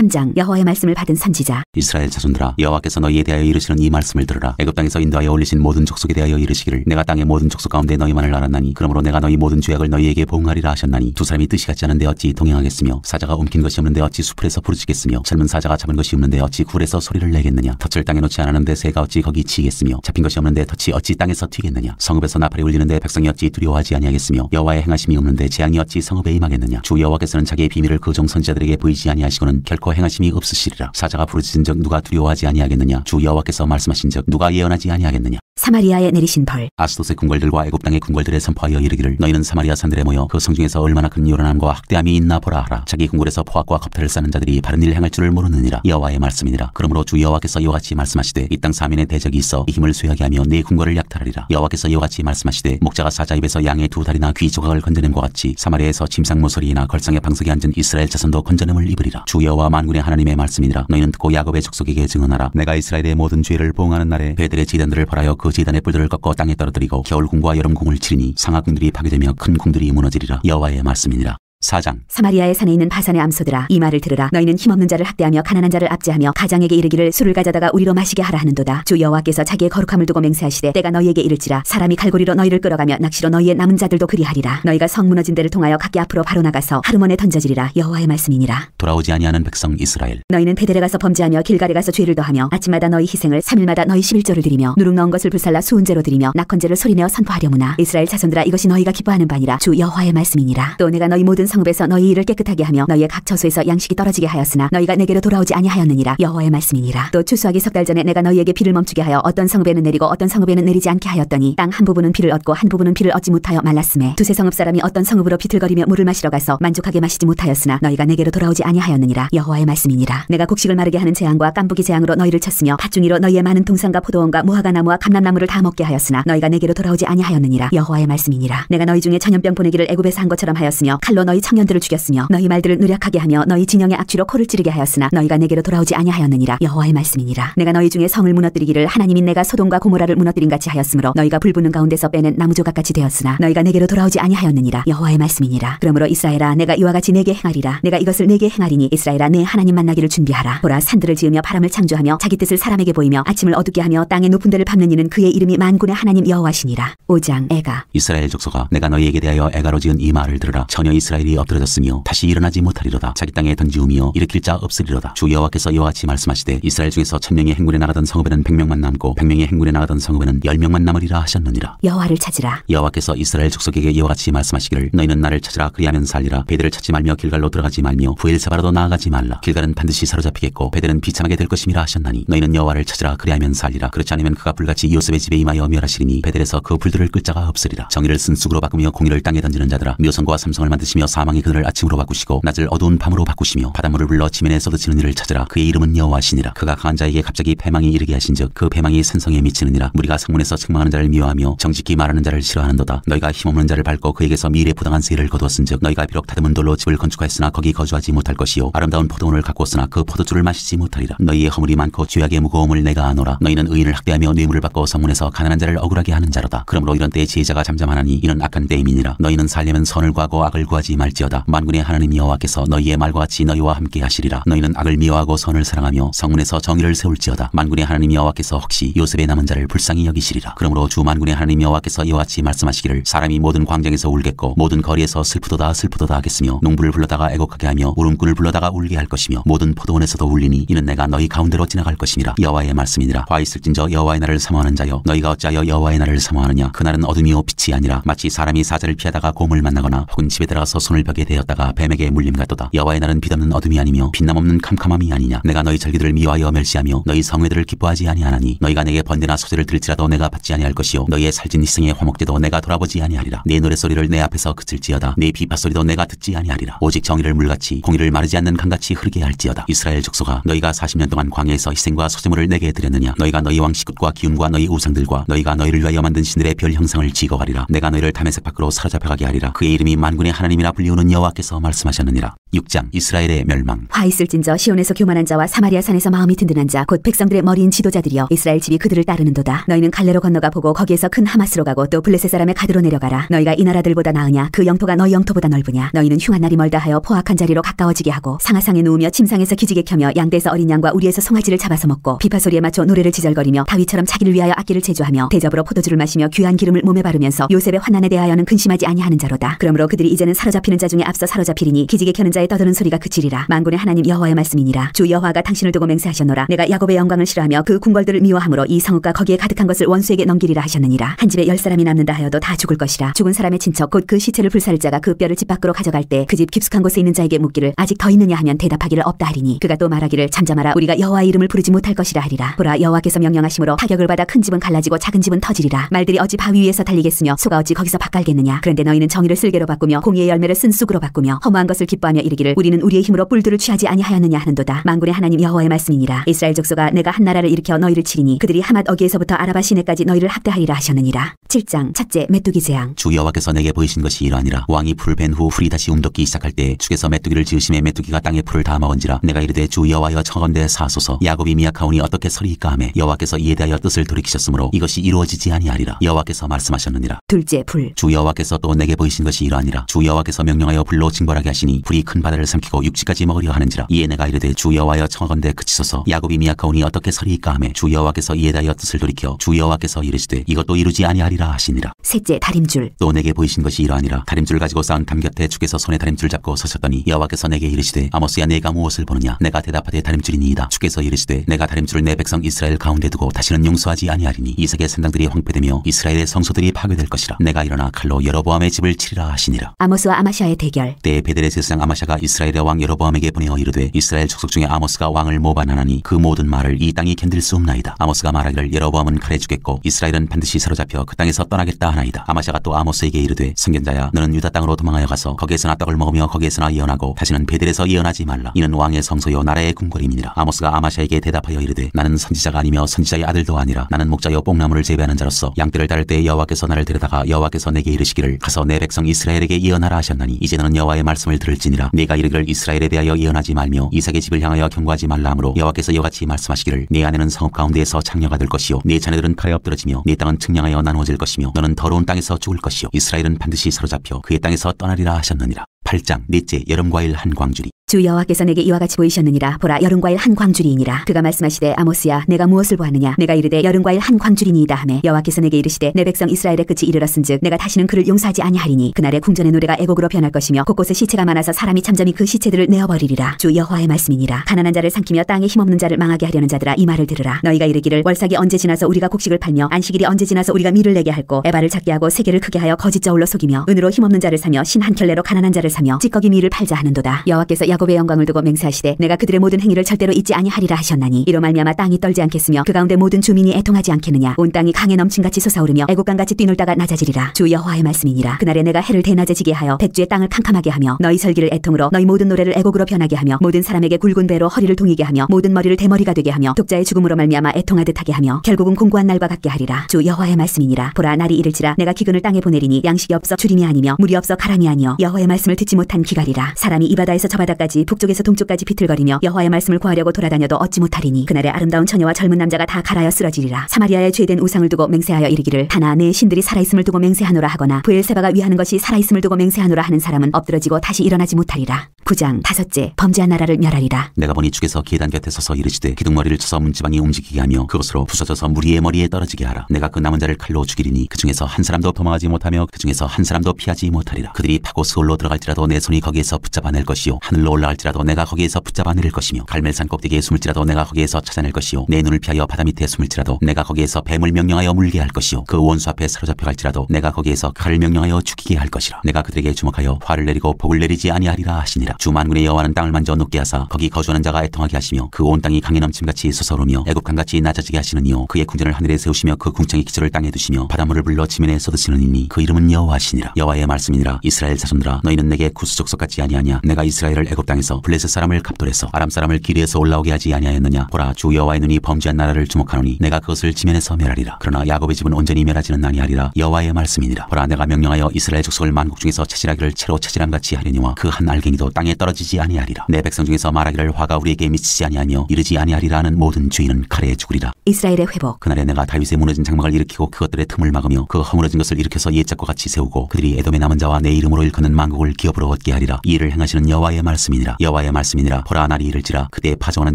3장 여호와의 말씀을 받은 선지자. 이스라엘 자손들아 여호와께서 너희에 대하여 이르시는 이 말씀을 들으라. 애굽 땅에서 인도하여 올리신 모든 족속에 대하여 이르시기를 내가 땅의 모든 족속 가운데 너희만을 알았나니 그러므로 내가 너희 모든 죄악을 너희에게 보응하리라 하셨나니 두 사람이 뜻이 같지 않은데 어찌 동행하겠으며 사자가 옮긴 것이 없는데 어찌 수풀에서 부르짖겠으며 젊은 사자가 잡은 것이 없는데 어찌 굴에서 소리를 내겠느냐? 덫을 땅에 놓지 않았는데 새가 어찌 거기 치겠으며 잡힌 것이 없는데 덫이 어찌 땅에서 튀겠느냐? 성읍에서 나팔이 울리는데 백성이 어찌 두려워하지 아니하겠으며 여호와의 행하심이 없는데 재앙이 어찌 성읍에 임하겠느냐? 주 여호와께서는 자기의 비밀을 그 종 선지자들에게 보이지 아니하시고는 결코 행하심이 없으시리라. 사자가 부르짖은적 누가 두려워하지 아니하겠느냐? 주 여호와께서 말씀하신적 누가 예언하지 아니하겠느냐? 사마리아에 내리신 벌. 아스도스의 궁궐들과 애굽 땅의 궁궐들에 선포하여 이르기를 너희는 사마리아 산들에 모여 그 성중에서 얼마나 큰 요란함과 학대함이 있나 보라 하라. 자기 궁궐에서 포악과 겁탈을 쌓는 자들이 바른 일 행할 줄을 모르느니라. 여호와의 말씀이니라. 그러므로 주 여호와께서 이와 같이 말씀하시되 이 땅 사면에 대적이 있어 이 힘을 쇠하게 하며 네 궁궐을 약탈하리라. 여호와께서 이와 같이 말씀하시되 목자가 사자 입에서 양의 두 다리나 귀 조각을 건져냄과 같이 사마리아에서 짐상 모서리나 걸상의 방석에 앉은 이스라엘 자손도 건져냄을 입으리라. 주 여호와 만군의 하나님의 말씀이니라. 너희는 듣고 야곱의 족속에게 증언하라. 내가 이스라엘의 모든 죄를 보응하는 날에 배들의 지단들을 벌하여 그 지단의 뿔들을 꺾어 땅에 떨어뜨리고 겨울 궁과 여름 궁을 치리니 상하 궁들이 파괴되며 큰 궁들이 무너지리라. 여호와의 말씀이니라 4장. 사마리아의 산에 있는 바산의 암소들아 이 말을 들으라. 너희는 힘없는 자를 학대하며 가난한 자를 압제하며 가장에게 이르기를 술을 가져다가 우리로 마시게 하라 하는도다. 주 여호와께서 자기의 거룩함을 두고 맹세하시되 때가 너희에게 이를지라. 사람이 갈고리로 너희를 끌어가며 낚시로 너희의 남은 자들도 그리하리라. 너희가 성 무너진 데를 통하여 각기 앞으로 바로 나가서 하루만에 던져지리라. 여호와의 말씀이니라. 돌아오지 아니하는 백성 이스라엘. 너희는 베델에 가서 범죄하며 길갈에 가서 죄를 더하며 아침마다 너희 희생을 3일마다 너희 11조를 드리며 누룩 넣은 것을 불살라 수은제로 드리며 낙헌제를 소리내어 선포하려무나. 이스라엘 자손들아 이것이 너희가 기뻐하는 바니라. 주 여호와의 말씀이니라. 또 내가 너희 모든 성읍에서 너희 일을 깨끗하게 하며 너희의 각 처소에서 양식이 떨어지게 하였으나 너희가 내게로 돌아오지 아니하였느니라. 여호와의 말씀이니라. 또 추수하기 석 달 전에 내가 너희에게 비를 멈추게 하여 어떤 성읍에는 내리고 어떤 성읍에는 내리지 않게 하였더니 땅 한 부분은 비를 얻고 한 부분은 비를 얻지 못하여 말랐음에 두세 성읍 사람이 어떤 성읍으로 비틀거리며 물을 마시러 가서 만족하게 마시지 못하였으나 너희가 내게로 돌아오지 아니하였느니라. 여호와의 말씀이니라. 내가 곡식을 마르게 하는 재앙과 깐부기 재앙으로 너희를 쳤으며 팥중이로 너희의 많은 동산과 포도원과 무화과 나무와 감람나무를 다 먹게 하였으나 너희가 내게로 돌아오지 아니하였느니라. 여호와의 말씀이니라. 내가 너희 중에 전염병 보내기를 애굽에서 한 것처럼 하였으며 칼로 너희 청년들을 죽였으며 너희 말들을 누락하게 하며 너희 진영의 악취로 코를 찌르게 하였으나 너희가 내게로 돌아오지 아니하였느니라. 여호와의 말씀이니라. 내가 너희 중에 성을 무너뜨리기를 하나님인 내가 소돔과 고모라를 무너뜨린 같이 하였으므로 너희가 불붙는 가운데서 빼낸 나무 조각 같이 되었으나 너희가 내게로 돌아오지 아니하였느니라. 여호와의 말씀이니라. 그러므로 이스라엘아 내가 이와 같이 내게 행하리라. 내가 이것을 내게 행하리니 이스라엘아 내 하나님 만나기를 준비하라. 보라 산들을 지으며 바람을 창조하며 자기 뜻을 사람에게 보이며 아침을 어둡게 하며 땅의 높은 데를 밟는 이는 그의 이름이 만군의 하나님 여호와시니라. 5장 애가 이스라엘 족속아 내가 너희에게 대하여 애가로 지은 이 말을 들으라. 전혀 이스라엘이 엎드러졌으며 다시 일어나지 못하리로다. 자기 땅에 던지우며 일으킬 자 없으리로다. 주 여호와께서 이와 같이 말씀하시되 이스라엘 중에서 천명의 행군에 나가던 성읍에는 백명만 남고 백명의 행군에 나가던 성읍에는 열명만 남으리라 하셨느니라. 여호와를 찾으라. 여호와께서 이스라엘 족속에게 이와 같이 말씀하시기를 너희는 나를 찾으라 그리하면 살리라. 베델을 찾지 말며 길갈로 들어가지 말며 부엘사바라도 나아가지 말라. 길갈은 반드시 사로잡히겠고 베델은 비참하게 될 것임이라 하셨나니 너희는 여호와를 찾으라 그리하면 살리라. 그렇지 않으면 그가 불같이 요셉의 집에 임하여 멸하시리니 베델에서 그 불들을 끌 자가 없으리라. 정의를 쓴 쑥으로 바꾸며 공의를 땅에 던지는 자들아 묘성과 삼성을 만드시며 사망의 그늘을 아침으로 바꾸시고 낮을 어두운 밤으로 바꾸시며 바닷물을 불러 지면에 쏟아지는 이를 찾으라. 그의 이름은 여호와시니라. 그가 강한 자에게 갑자기 패망이 이르게 하신즉 그 패망이 산성에 미치느니라. 무리가 성문에서 책망하는 자를 미워하며 정직히 말하는 자를 싫어하는도다. 너희가 힘없는 자를 밟고 그에게서 미래 부당한 세를 거두었은즉 너희가 비록 다듬은 돌로 집을 건축하였으나 거기 거주하지 못할 것이요. 아름다운 포도원을 가꾸었으나 그 포도주를 마시지 못하리라. 너희의 허물이 많고 죄악의 무거움을 내가 아노라. 너희는 의인을 학대하며 뇌물을 받고 성문에서 가난한 자를 억울하게 하는 자로다. 그러므로 이런 때에 지혜자가 잠잠하나니 이는 악한 때임이니라. 너희는 살려면 선을 구하고 악을 구하지 말 지어다. 만군의 하나님 여호와께서 너희의 말과 같이 너희와 함께 하시리라. 너희는 악을 미워하고 선을 사랑하며 성문에서 정의를 세울지어다. 만군의 하나님 여호와께서 혹시 요셉의 남은 자를 불쌍히 여기시리라. 그러므로 주 만군의 하나님 여호와께서 이와 같이 말씀하시기를 사람이 모든 광장에서 울겠고 모든 거리에서 슬프도다 슬프도다 하겠으며 농부를 불러다가 애곡하게 하며 울음꾼을 불러다가 울게 할 것이며 모든 포도원에서도 울리니 이는 내가 너희 가운데로 지나갈 것임이라. 여호와의 말씀이니라. 화 있을진저 여호와의 날을 사모하는 자여 너희가 어찌하여 여호와의 날을 사모하느냐? 그날은 어둠이요 빛이 아니라 마치 사람이 사자를 피하다가 곰을 만나거나 혹은 집에 들어가서 손을 벽에 대었다가 뱀에게 물림 같도다. 여호와의 날은 빛없는 어둠이 아니며 빛남 없는 캄캄함이 아니냐. 내가 너희 절기들을 미워하여 멸시하며 너희 성회들을 기뻐하지 아니하나니 너희가 내게 번제나 소제를 들지라도 내가 받지 아니할 것이요. 너희의 살진 희생의 화목제도 내가 돌아보지 아니하리라. 내 노래소리를 내 앞에서 그칠지어다. 내 비파소리도 내가 듣지 아니하리라. 오직 정의를 물같이 공의를 마르지 않는 강같이 흐르게 할지어다. 이스라엘 족속아 너희가 40년 동안 광야에서 희생과 소제물을 내게 드렸느냐? 너희가 너희 왕식굿과 기운과 너희 우상들과 너희가 너희를 위하여 만든 신들의 별 형상을 지거하리라. 내가 너희를 담에색 밖으로 사로잡혀가게 하리라. 그의 이름이 만군의 하나님이라 불리우는 여호와께서 말씀하셨느니라 6장 이스라엘의 멸망. 화 있을진저 시온에서 교만한 자와 사마리아 산에서 마음이 든든한 자 곧 백성들의 머리인 지도자들이여 이스라엘 집이 그들을 따르는도다. 너희는 갈레로 건너가 보고 거기에서 큰 하마스로 가고 또 블레셋 사람의 가드로 내려가라. 너희가 이 나라들보다 나으냐? 그 영토가 너희 영토보다 넓으냐? 너희는 흉한 날이 멀다 하여 포악한 자리로 가까워지게 하고 상하상에 누우며 침상에서 기지개 켜며 양떼에서 어린 양과 우리에서 송아지를 잡아서 먹고 비파 소리에 맞춰 노래를 지절거리며 다윗처럼 자기를 위하여 악기를 제조하며 대접으로 포도주를 마시며 귀한 기름을 몸에 바르면서 요셉의 환난에 대하여는 근심하지 아니하는 자로다. 그러므로 그들이 이제는 사로잡히는 자 중에 앞서 사로잡히리니 기지개 켜는 자의 떠드는 소리가 그치리라. 만군의 하나님 여호와의 말씀이니라. 주 여호와가 당신을 두고 맹세하셨노라. 내가 야곱의 영광을 싫어하며 그 궁궐들을 미워함으로 이 성읍과 거기에 가득한 것을 원수에게 넘기리라 하셨느니라. 한 집에 열 사람이 남는다 하여도 다 죽을 것이라. 죽은 사람의 친척 곧 그 시체를 불사를 자가 그 뼈를 집 밖으로 가져갈 때 그 집 깊숙한 곳에 있는 자에게 묻기를 아직 더 있느냐 하면 대답하기를 없다 하리니 그가 또 말하기를 잠잠하라. 우리가 여호와의 이름을 부르지 못할 것이라 하리라. 보라 여호와께서 명령하심으로 타격을 받아 큰 집은 갈라지고 작은 집은 터지리라. 말들이 어찌 바위 위에서 달리겠으며 소가 어찌 거기서 밭갈겠느냐. 그런데 너희는 정의를 쓸개로 바꾸며 공의의 열매를 쓴 쑥으로 바꾸며 허무한 것을 기뻐하며 이르기를 우리는 우리의 힘으로 뿔들을 취하지 아니하였느냐 하는도다. 만군의 하나님 여호와의 말씀이니라. 이스라엘 족속아 내가 한 나라를 일으켜 너희를 치리니 그들이 하맛 어기에서부터 아라바 시내까지 너희를 합대하리라 하셨느니라. 7장 첫째 메뚜기 재앙 주 여호와께서 내게 보이신 것이 이러하니라. 왕이 풀을 벤 후 풀이 다시 움돋기 시작할 때 축에서 메뚜기를 지으심에 메뚜기가 땅에 풀을 다 먹은지라 내가 이르되 주 여호와여 청건대 사소서. 야곱이 미약하오니 어떻게 서리이까 하매 여호와께서 이에 대하여 뜻을 돌이키셨으므로 이것이 이루어지지 아니하리라. 여호와께서 말씀하셨느니라. 둘째 불. 주 여호와께서 또 내게 보이신 것이 이러하니라. 주 여호와께서 명령하여 불로 징벌하게 하시니 불이 큰 바다를 삼키고 육지까지 먹으려 하는지라 이에 내가 이르되 주 여호와여 청건대 그치소서 야곱이 미약하오니 어떻게 서리이까 하매 주 여호와께서 이에 대하여 뜻을 돌이켜 주 여호와께서 이르시되 이것도 이루지 아니하리라 하시니라. 셋째 다림줄. 또 내게 보이신 것이 이러하니라. 다림줄 가지고 쌓은 담 곁에 축에서 손에 다림줄 잡고 서셨더니 여호와께서 내게 이르시되 아모스야 내가 무엇을 보느냐? 내가 대답하되 다림줄이니이다. 축에서 이르시되 내가 다림줄을 내 백성 이스라엘 가운데 두고 다시는 용서하지 아니하리니 이삭의 산당들이 황폐되며 이스라엘의 성소들이 파괴될 것이라. 내가 일어나 칼로 여로보암의 집을 치리라 하시니라. 아모스와 아마시아의 대결. 때에 베델의 세상 아마샤가 이스라엘의 왕 여로보암에게 보내어 이르되 이스라엘 족속 중에 아모스가 왕을 모반하나니 그 모든 말을 이 땅이 견딜 수 없나이다. 아모스가 말하기를 여로보암은 칼에 죽겠고 이스라엘은 반드시 사로잡혀 그 땅에서 떠나겠다 하나이다. 아마샤가 또 아모스에게 이르되 선견자야 너는 유다 땅으로 도망하여 가서 거기에서나 떡을 먹으며 거기에서나 예언하고 다시는 베델에서 예언하지 말라. 이는 왕의 성소요 나라의 궁궐임이니라. 아모스가 아마샤에게 대답하여 이르되 나는 선지자가 아니며 선지자의 아들도 아니라 나는 목자요 뽕나무를 재배하는 자로서 양떼를 따를 때 여호와께서 나를 데려다가 여호와께서 내게 이르시기를 가서 내 백성 이스라엘에게 예언하라 하셨나니 이제 너는 여호와의 말씀을 들을지니라 네가 이르기를 이스라엘에 대하여 예언하지 말며 이삭의 집을 향하여 경고하지 말라 하므로 여호와께서 이같이 말씀하시기를 네 아내는 성읍 가운데에서 창녀가 될 것이요 네 자녀들은 칼에 엎드러지며 네 땅은 측량하여 나누어질 것이며 너는 더러운 땅에서 죽을 것이요 이스라엘은 반드시 사로잡혀 그의 땅에서 떠나리라 하셨느니라 8장 넷째 여름과일 한 광주리. 주 여호와께서 내게 이와 같이 보이셨느니라. 보라 여름과일 한 광줄이니라. 그가 말씀하시되 아모스야 내가 무엇을 보았느냐? 내가 이르되 여름과일 한 광줄이니이다 하매 여호와께서 내게 이르시되 내 백성 이스라엘의 끝이 이르렀은즉 내가 다시는 그를 용서하지 아니하리니 그날에 궁전의 노래가 애곡으로 변할 것이며 곳곳에 시체가 많아서 사람이 잠잠히 그 시체들을 내어버리리라. 주 여호와의 말씀이니라. 가난한 자를 삼키며 땅에 힘없는 자를 망하게 하려는 자들아 이 말을 들으라. 너희가 이르기를 월삭이 언제 지나서 우리가 곡식을 팔며 안식일이 언제 지나서 우리가 밀을 내게 할고 에바를 작게 하고 세계를 크게 하여 거짓 저울로 속이며 은으로 힘없는 자를 사며 신 한 켤레로 가난한 자를 사며 찌꺼기 밀을 팔자 하는도다. 여호와께서 야곱의 영광을 두고 맹세하시되 내가 그들의 모든 행위를 절대로 잊지 아니하리라 하셨나니 이로 말미암아 땅이 떨지 않겠으며 그 가운데 모든 주민이 애통하지 않겠느냐. 온 땅이 강에 넘친같이 솟아오르며 애국강같이 뛰놀다가 낮아지리라. 주 여호와의 말씀이니라. 그날에 내가 해를 대낮에 지게 하여 백주의 땅을 캄캄하게 하며 너희 설기를 애통으로 너희 모든 노래를 애곡으로 변하게 하며 모든 사람에게 굵은 배로 허리를 동이게 하며 모든 머리를 대머리가 되게 하며 독자의 죽음으로 말미암아 애통하듯 하게 하며 결국은 공고한 날과 같게 하리라. 주 여호와의 말씀이니라. 보라 날이 이를지라 내가 기근을 땅에 보내리니 양식이 없어 주림이 아니며 물이 없어 가람이 아니여 여호와의 말씀을 듣지 못한 기갈이라 사람이 이 바다에서 저 바다까지 북쪽에서 동쪽까지 비틀거리며 여호와의 말씀을 구하려고 돌아다녀도 얻지 못하리니 그날에 아름다운 처녀와 젊은 남자가 다 갈아여 쓰러지리라. 사마리아의 죄된 우상을 두고 맹세하여 이르기를 하나 내 신들이 살아있음을 두고 맹세하노라 하거나 부엘세바가 위하는 것이 살아있음을 두고 맹세하노라 하는 사람은 엎드러지고 다시 일어나지 못하리라. 9장 다섯째 범죄한 나라를 멸하리라. 내가 보니 축에서 계단 곁에 서서 이르시되 기둥머리를 쳐서 문지방이 움직이게 하며 그것으로 부서져서 무리의 머리에 떨어지게 하라. 내가 그 남은 자를 칼로 죽이리니 그 중에서 한 사람도 도망하지 못하며 그 중에서 한 사람도 피하지 못하리라. 그들이 파고 스올로 들어갈지라 도 내 손이 거기에서 붙잡아낼 것이요. 하늘로 올라갈지라도 내가 거기에서 붙잡아낼 것이며 갈멜산 꼭대기에 숨을지라도 내가 거기에서 찾아낼 것이요. 내 눈을 피하여 바다 밑에 숨을지라도 내가 거기에서 뱀을 명령하여 물게 할 것이요. 그 원수 앞에 사로잡혀 갈지라도 내가 거기에서 칼을 명령하여 죽이게 할 것이라. 내가 그들에게 주목하여 화를 내리고 복을 내리지 아니하리라 하시니라. 주 만군의 여호와는 땅을 만져 녹게 하사 거기 거주하는 자가 애통하게 하시며 그 온 땅이 강에 넘침같이 솟아오르며 애국강같이 낮아지게 하시느니요. 그의 궁전을 하늘에 세우시며 그 궁창의 기초를 땅에 두시며 바닷물을 불러 지면에 쏟으시느니니 그 이름은 여호와시니라. 여호와의 말씀이니라. 이스라엘 자손들아 너희는 내게 내게 구수족속 같지 아니하냐? 내가 이스라엘을 애굽 땅에서 블레셋 사람을 갑돌해서 아람 사람을 기리에서 올라오게 하지 아니하였느냐? 보라 주 여호와의 눈이 범죄한 나라를 주목하노니 내가 그것을 지면에서 멸하리라. 그러나 야곱의 집은 온전히 멸하지는 아니하리라. 여호와의 말씀이니라. 보라 내가 명령하여 이스라엘 족속을 만국 중에서 채질하기를 채로 채질함 같이 하려니와 그 한 알갱이도 땅에 떨어지지 아니하리라. 내 백성 중에서 말하기를 화가 우리에게 미치지 아니하며 이르지 아니하리라 하는 모든 주인은 칼에 죽으리라. 이스라엘의 회복. 그날에 내가 다윗의 무너진 장막을 일으키고 그것들의 틈을 막으며 그 허물어진 것을 일으켜서 옛적과 같이 세우고 그들이 에돔의 남은 자와 내 이름으로 일컫는 만국을 기 업으로 얻게 하리라. 이 일을 행하시는 여호와의 말씀이니라. 여호와의 말씀이니라. 보라 날이 이를지라. 그때 파종하는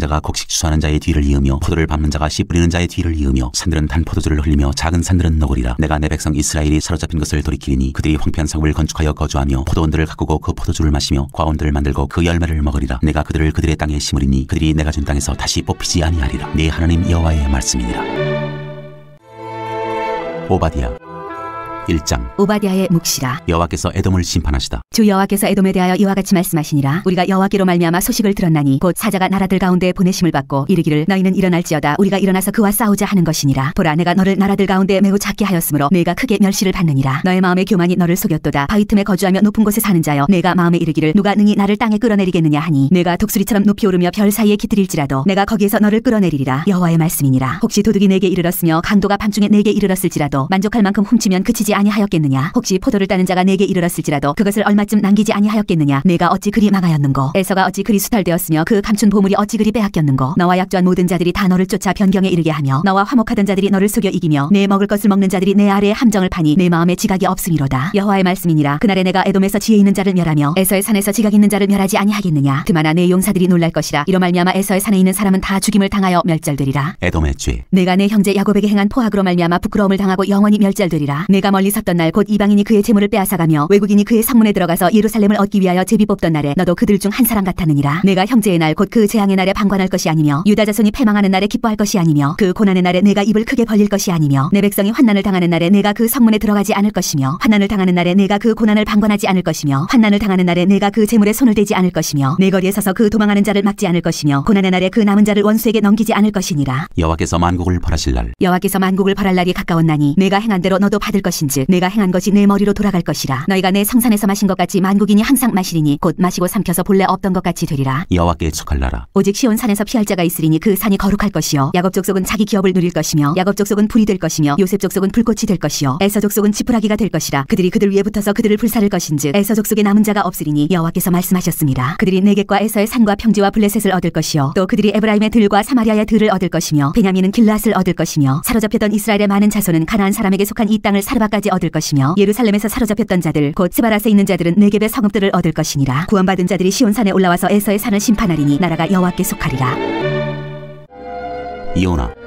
자가 곡식 추수하는 자의 뒤를 이으며 포도를 밟는 자가 씨 뿌리는 자의 뒤를 이으며 산들은 단 포도주를 흘리며 작은 산들은 녹으리라. 내가 내 백성 이스라엘이 사로잡힌 것을 돌이키리니 그들이 황폐한 성을 건축하여 거주하며 포도원들을 가꾸고 그 포도주를 마시며 과원들을 만들고 그 열매를 먹으리라. 내가 그들을 그들의 땅에 심으리니 그들이 내가 준 땅에서 다시 뽑히지 아니하리라. 네 하나님 여호와의 말씀이니라. 오바댜 1장. 오바댜의 묵시라. 여호와께서 에돔을 심판하시다. 주 여호와께서 에돔에 대하여 이와 같이 말씀하시니라. 우리가 여호와께로 말미암아 소식을 들었나니 곧 사자가 나라들 가운데 보내심을 받고 이르기를 너희는 일어날지어다. 우리가 일어나서 그와 싸우자 하는 것이니라. 보라 내가 너를 나라들 가운데 매우 작게 하였으므로 네가 크게 멸시를 받느니라. 너의 마음의 교만이 너를 속였도다. 바위 틈에 거주하며 높은 곳에 사는 자여 네가 마음에 이르기를 누가 능히 나를 땅에 끌어내리겠느냐 하니 내가 독수리처럼 높이 오르며 별 사이에 깃들일지라도 내가 거기에서 너를 끌어내리리라. 여호와의 말씀이니라. 혹시 도둑이 내게 이르렀으며 강도가 밤중에 내게 이르렀을지라도 만족할 만큼 훔치면 그치지 아니하였겠느냐? 혹시 포도를 따는 자가 내게 이르렀을지라도 그것을 얼마쯤 남기지 아니하였겠느냐? 내가 어찌 그리 망하였는고 에서가 어찌 그리 수탈되었으며 그 감춘 보물이 어찌 그리 빼앗겼는고 너와 약조한 모든 자들이 다 너를 쫓아 변경에 이르게 하며 너와 화목하던 자들이 너를 속여 이기며 내 먹을 것을 먹는 자들이 내 아래에 함정을 파니 내 마음에 지각이 없음이로다. 여호와의 말씀이니라. 그날에 내가 에돔에서 지혜 있는 자를 멸하며 에서의 산에서 지각 있는 자를 멸하지 아니하겠느냐? 그마나 내 용사들이 놀랄 것이라. 이로 말미암아 에서의 산에 있는 사람은 다 죽임을 당하여 멸절되리라. 에돔의 죄. 내가 내 형제 야곱에게 행한 포악으로 말미암아 부끄러움을 당하고 영원히 멸절되리라. 내가 멀리 섰던 날 곧 이방인이 그의 재물을 빼앗아가며 외국인이 그의 성문에 들어가서 예루살렘을 얻기 위하여 제비 뽑던 날에 너도 그들 중 한 사람 같았느니라. 내가 형제의 날 곧 그 재앙의 날에 방관할 것이 아니며 유다 자손이 패망하는 날에 기뻐할 것이 아니며 그 고난의 날에 내가 입을 크게 벌릴 것이 아니며 내 백성이 환난을 당하는 날에 내가 그 성문에 들어가지 않을 것이며 환난을 당하는 날에 내가 그 고난을 방관하지 않을 것이며 환난을 당하는 날에 내가 그 재물에 손을 대지 않을 것이며 내 거리에 서서 그 도망하는 자를 막지 않을 것이며 고난의 날에 그 남은 자를 원수에게 넘기지 않을 것이니라. 여호와께서 만국을 벌하실 날 여호와께서 만국을 벌할 날이 가까웠나니 네가 행한 대로 너도 받을 것인 즉 네가 행한 것이 네 머리로 돌아갈 것이라. 너희가 내 성산에서 마신 것 같이 만국인이 항상 마시리니 곧 마시고 삼켜서 본래 없던 것 같이 되리라. 여호와께 속할 나라. 오직 시온 산에서 피할 자가 있으리니 그 산이 거룩할 것이요. 야곱 족속은 자기 기업을 누릴 것이며 야곱 족속은 불이 될 것이며 요셉 족속은 불꽃이 될 것이요. 에서 족속은 지푸라기가 될 것이라. 그들이 그들 위에 붙어서 그들을 불사를 것인즉 에서 족속에 남은 자가 없으리니 여호와께서 말씀하셨음이라. 그들이 네겝과 에서의 산과 평지와 블레셋을 얻을 것이요. 또 그들이 에브라임의 들과 사마리아의 들을 얻을 것이며 베냐민은 길르앗을 얻을 것이며 사로잡혔던 이스라엘의 많은 자손은 가나안 사람에게 속한 이 땅을 사르밧까지 얻을 것이며 예루살렘에서 사로잡혔던 자들 곧 스바랏에 있는 자들은 네겝의 성읍들을 얻을 것이니라. 구원받은 자들이 시온산에 올라와서 에서의 산을 심판하리니 나라가 여호와께 속하리라. 요나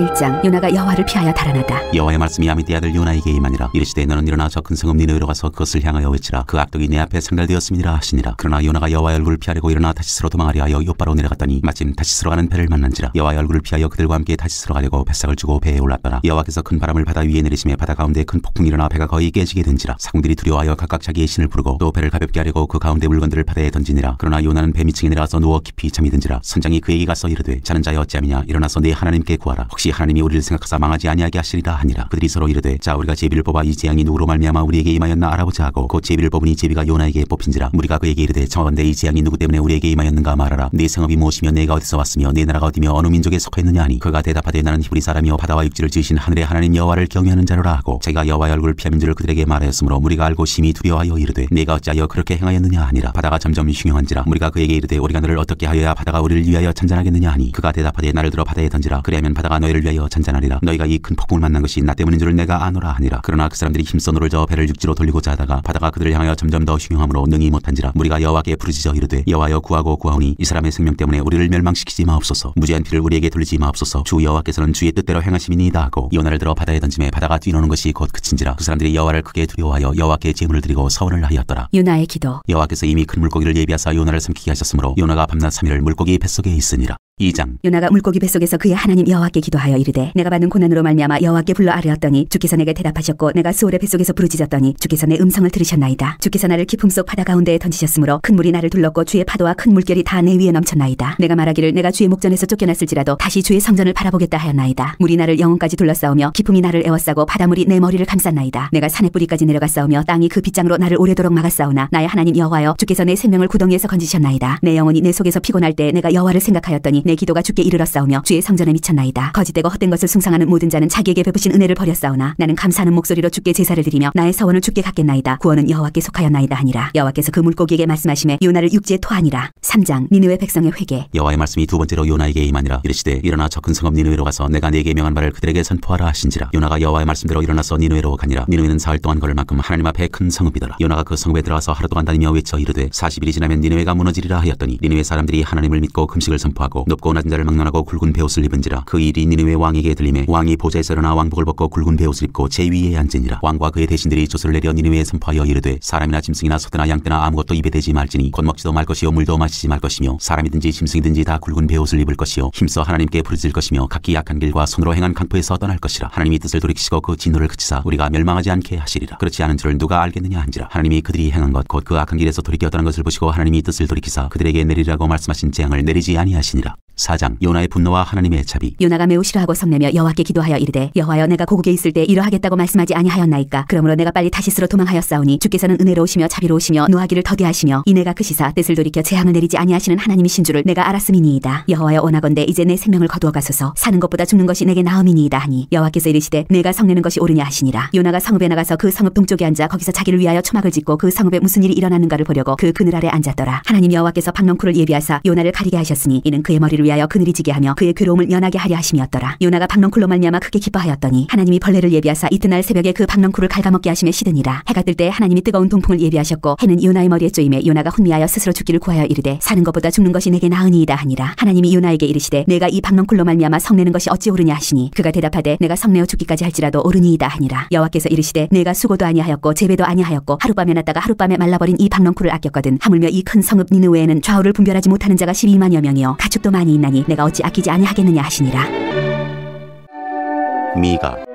1장 요나가 여호와를 피하여 달아나다. 여호와의 말씀이 아밋대의 아들 요나에게 임하니라. 이르시되 너는 일어나 저 큰 성읍 니느웨로 가서 그것을 향하여 외치라. 그 악독이 내 앞에 상달되었음이니라 하시니라. 그러나 요나가 여호와의 얼굴을 피하려고 일어나 다시스로 도망하려 하여 욥바로 내려갔더니 마침 다시스로 가는 배를 만난지라. 여호와의 얼굴을 피하여 그들과 함께 다시스로 가려고 뱃삯을 주고 배에 올랐더라. 여호와께서 큰 바람을 바다 위에 내리시매 바다 가운데 큰 폭풍이 일어나 배가 거의 깨지게 된지라. 사공들이 두려워하여 각각 자기의 신을 부르고 또 배를 가볍게 하려고 그 가운데 물건들을 바다에 던지니라. 그러나 요나는 배 밑층에 내려가서 누워 깊이 잠이 든지라. 선장이 그에게 가서 이르되 자는 자여 어찌함이냐? 일어나서 네 하나님께 구하라. 혹시 하나님이 우리를 생각하사 망하지 아니하게 하시리라 하니라. 그들이 서로 이르되 자 우리가 제비를 뽑아 이 재앙이 누구로 말미암아 우리에게 임하였나? 알아보자 하고 곧 제비를 뽑으니 제비가 요나에게 뽑힌지라. 무리가 그에게 이르되 청하건대 이 재앙이 누구 때문에 우리에게 임하였는가? 말하라. 네 생업이 무엇이며 네가 어디서 왔으며 네 나라가 어디며 어느 민족에 속하였느냐? 하니 그가 대답하되 나는 히브리 사람이요 바다와 육지를 지으신 하늘의 하나님 여호와를 경외하는 자로라. 하고 자기가 여호와의 얼굴을 피하는 줄을 그들에게 말하였으므로 무리가 알고 심히 두려워하여 이르되 네가 어찌하여 그렇게 행하였느냐? 하니라. 바다가 점점 흉흉한지라. 무리가 그에게 이르되 우리가 너를 어떻게 하여야 바다가 우리를 위하여 잔잔하겠느냐? 하니 그가 대답하되 나를 들어 바다에 던지라. 그리하면 바다가 너희를 위하여 잔잔하리라. 너희가 이 큰 폭풍을 만난 것이 나 때문인 줄을 내가 아노라 하니라. 그러나 그 사람들이 힘써 노를 저어 배를 육지로 돌리고자 하다가 바다가 그들을 향하여 점점 더 흉용하므로 능히 못한지라. 무리가 여호와께 부르짖어 이르되 여호와여 구하고 구하오니 이 사람의 생명 때문에 우리를 멸망시키지 마옵소서. 무죄한 피를 우리에게 돌리지 마옵소서. 주 여호와께서는 주의 뜻대로 행하심이니이다 하고 요나를 들어 바다에 던짐에 바다가 뛰노는 것이 곧 그친지라. 그 사람들이 여호와를 크게 두려워하여 여호와께 제물을 드리고 서원을 하였더라. 요나의 기도. 여호와께서 이미 큰 물고기를 예비하사 요나를 삼키게 하셨으므로 요나가 밤낮 삼일을 물고기 뱃속에 있으니라 2장. 요나가 물고기 뱃속에서 그의 하나님 여호와께 기도하여 이르되 내가 받는 고난으로 말미암아 여호와께 불러 아뢰었더니 주께서 내게 대답하셨고 내가 수월의 뱃속에서 부르짖었더니 주께서 내 음성을 들으셨나이다. 주께서 나를 깊음 속 바다 가운데에 던지셨으므로 큰 물이 나를 둘렀고 주의 파도와 큰 물결이 다 내 위에 넘쳤나이다. 내가 말하기를 내가 주의 목전에서 쫓겨났을지라도 다시 주의 성전을 바라보겠다 하였나이다. 물이 나를 영혼까지 둘러싸우며 기품이 나를 에워싸고 바닷물이 내 머리를 감쌌나이다. 내가 산의 뿌리까지 내려갔사오며 땅이 그 빗장으로 나를 오래도록 막았사오나 나의 하나님 여호와여 주께서 내 생명을 구덩이에서 건지셨나이다. 내 영혼이 내 속에서 피곤할 때 내가 여호와를 생각하였더니 내 기도가 주께 이르렀사오며 주의 성전에 미쳤나이다. 거짓되고 헛된 것을 숭상하는 모든 자는 자기에게 베푸신 은혜를 버렸사오나 나는 감사하는 목소리로 주께 제사를 드리며 나의 서원을 주께 갚겠나이다. 구원은 여호와께 속하였나이다 하니라. 여호와께서 그 물고기에게 말씀하시매 요나를 육지에 토하니라. 3장 니느웨 백성의 회개. 여호와의 말씀이 두 번째로 요나에게 임하니라. 이르시되 일어나 저 큰 성읍 니느웨로 가서 내가 네게 명한 바를 그들에게 선포하라 하신지라. 요나가 여호와의 말씀대로 일어나서 니느웨로 가니라. 니느웨는 사흘 동안 걸을 만큼 하나님 앞에 큰 성읍이더라. 요나가 그 성읍에 들어가서 하루 동안 다니며 외쳐 이르되 40일이 지나면 니느웨가 무너지리라 하였더니 니느웨 사람들이 하나님을 믿고 금식을 선포하고 높고 낮은 자를 막론하고 굵은 베옷을 입은지라 그 일이 니느웨 왕에게 들리매 왕이 보좌에서 일어나 왕복을 벗고 굵은 베옷을 입고 재 위에 앉으니라. 왕과 그의 대신들이 조서를 내려 니느웨에 선포하여 이르되 사람이나 짐승이나 소떼나 양떼나 아무것도 입에 대지 말지니 곧 먹지도 말 것이요 물도 마시지 말 것이며 사람이든지 짐승이든지 다 굵은 베옷을 입을 것이요 힘써 하나님께 부르짖을 것이며 각기 약한 길과 손으로 행한 강포에서 떠날 것이라. 하나님이 뜻을 돌이키시고 그 진노를 그치사 우리가 멸망하지 않게 하시리라. 그렇지 않은 줄을 누가 알겠느냐 한지라. 하나님이 그들이 행한 것 곧 그 악한 길에서 떠난 것을 보시고 하나님이 뜻을 돌이키사 그들에게 내리라고 말씀하신 재앙을 내리지 아니하시니라 4장 요나의 분노와 하나님의 자비 요나가 매우 싫어하고 성내며 여호와께 기도하여 이르되 여호와여 내가 고국에 있을 때 이러하겠다고 말씀하지 아니하였나이까? 그러므로 내가 빨리 다시스로 도망하였사오니 주께서는 은혜로우시며 자비로우시며 노하기를 더디하시며 이내가 크시사 뜻을 돌이켜 재앙을 내리지 아니하시는 하나님이신 줄을 내가 알았음이니이다. 여호와여 원하건대 이제 내 생명을 거두어 가소서. 사는 것보다 죽는 것이 내게 나음이니이다 하니 여호와께서 이르시되 내가 성내는 것이 옳으냐 하시니라. 요나가 성읍에 나가서 그 성읍 동쪽에 앉아 거기서 자기를 위하여 초막을 짓고 그 성읍에 무슨 일이 일어나는가를 보려고 그 그늘 아래 앉았더라. 하나님 여호와께서 박넝쿨을 예비하사 요나를 가리게 하셨으니 이는 그의 머리를 위하여 그늘이 지게 하며 그의 괴로움을 면하게 하려 하심이었더라. 요나가 박넝쿨로 말미암아 크게 기뻐하였더니 하나님이 벌레를 예비하사 이튿날 새벽에 그 박넝쿨을 갉아먹게 하심에 시드니라. 해가 뜰 때 하나님이 뜨거운 동풍을 예비하셨고 해는 요나의 머리에 쪼임에 요나가 혼미하여 스스로 죽기를 구하여 이르되 사는 것보다 죽는 것이 내게 나으니이다 하니라. 하나님이 요나에게 이르시되 내가 이 박넝쿨로 말미암아 성내는 것이 어찌 옳으냐 하시니 그가 대답하되 내가 성내어 죽기까지 할지라도 옳으니이다 하니라. 여호와께서 이르시되 내가 수고도 아니하였고 재배도 아니하였고 하룻밤에 났다가 하룻밤에 말라버린 이 박넝쿨을 아꼈거든 하물며 이 큰 성읍 니느웨에는 좌우를 분별하지 못하는 자가 12만여 명이요. 가축도 많이 있나니 내가 어찌 아끼지 아니하겠느냐 하시니라. 미가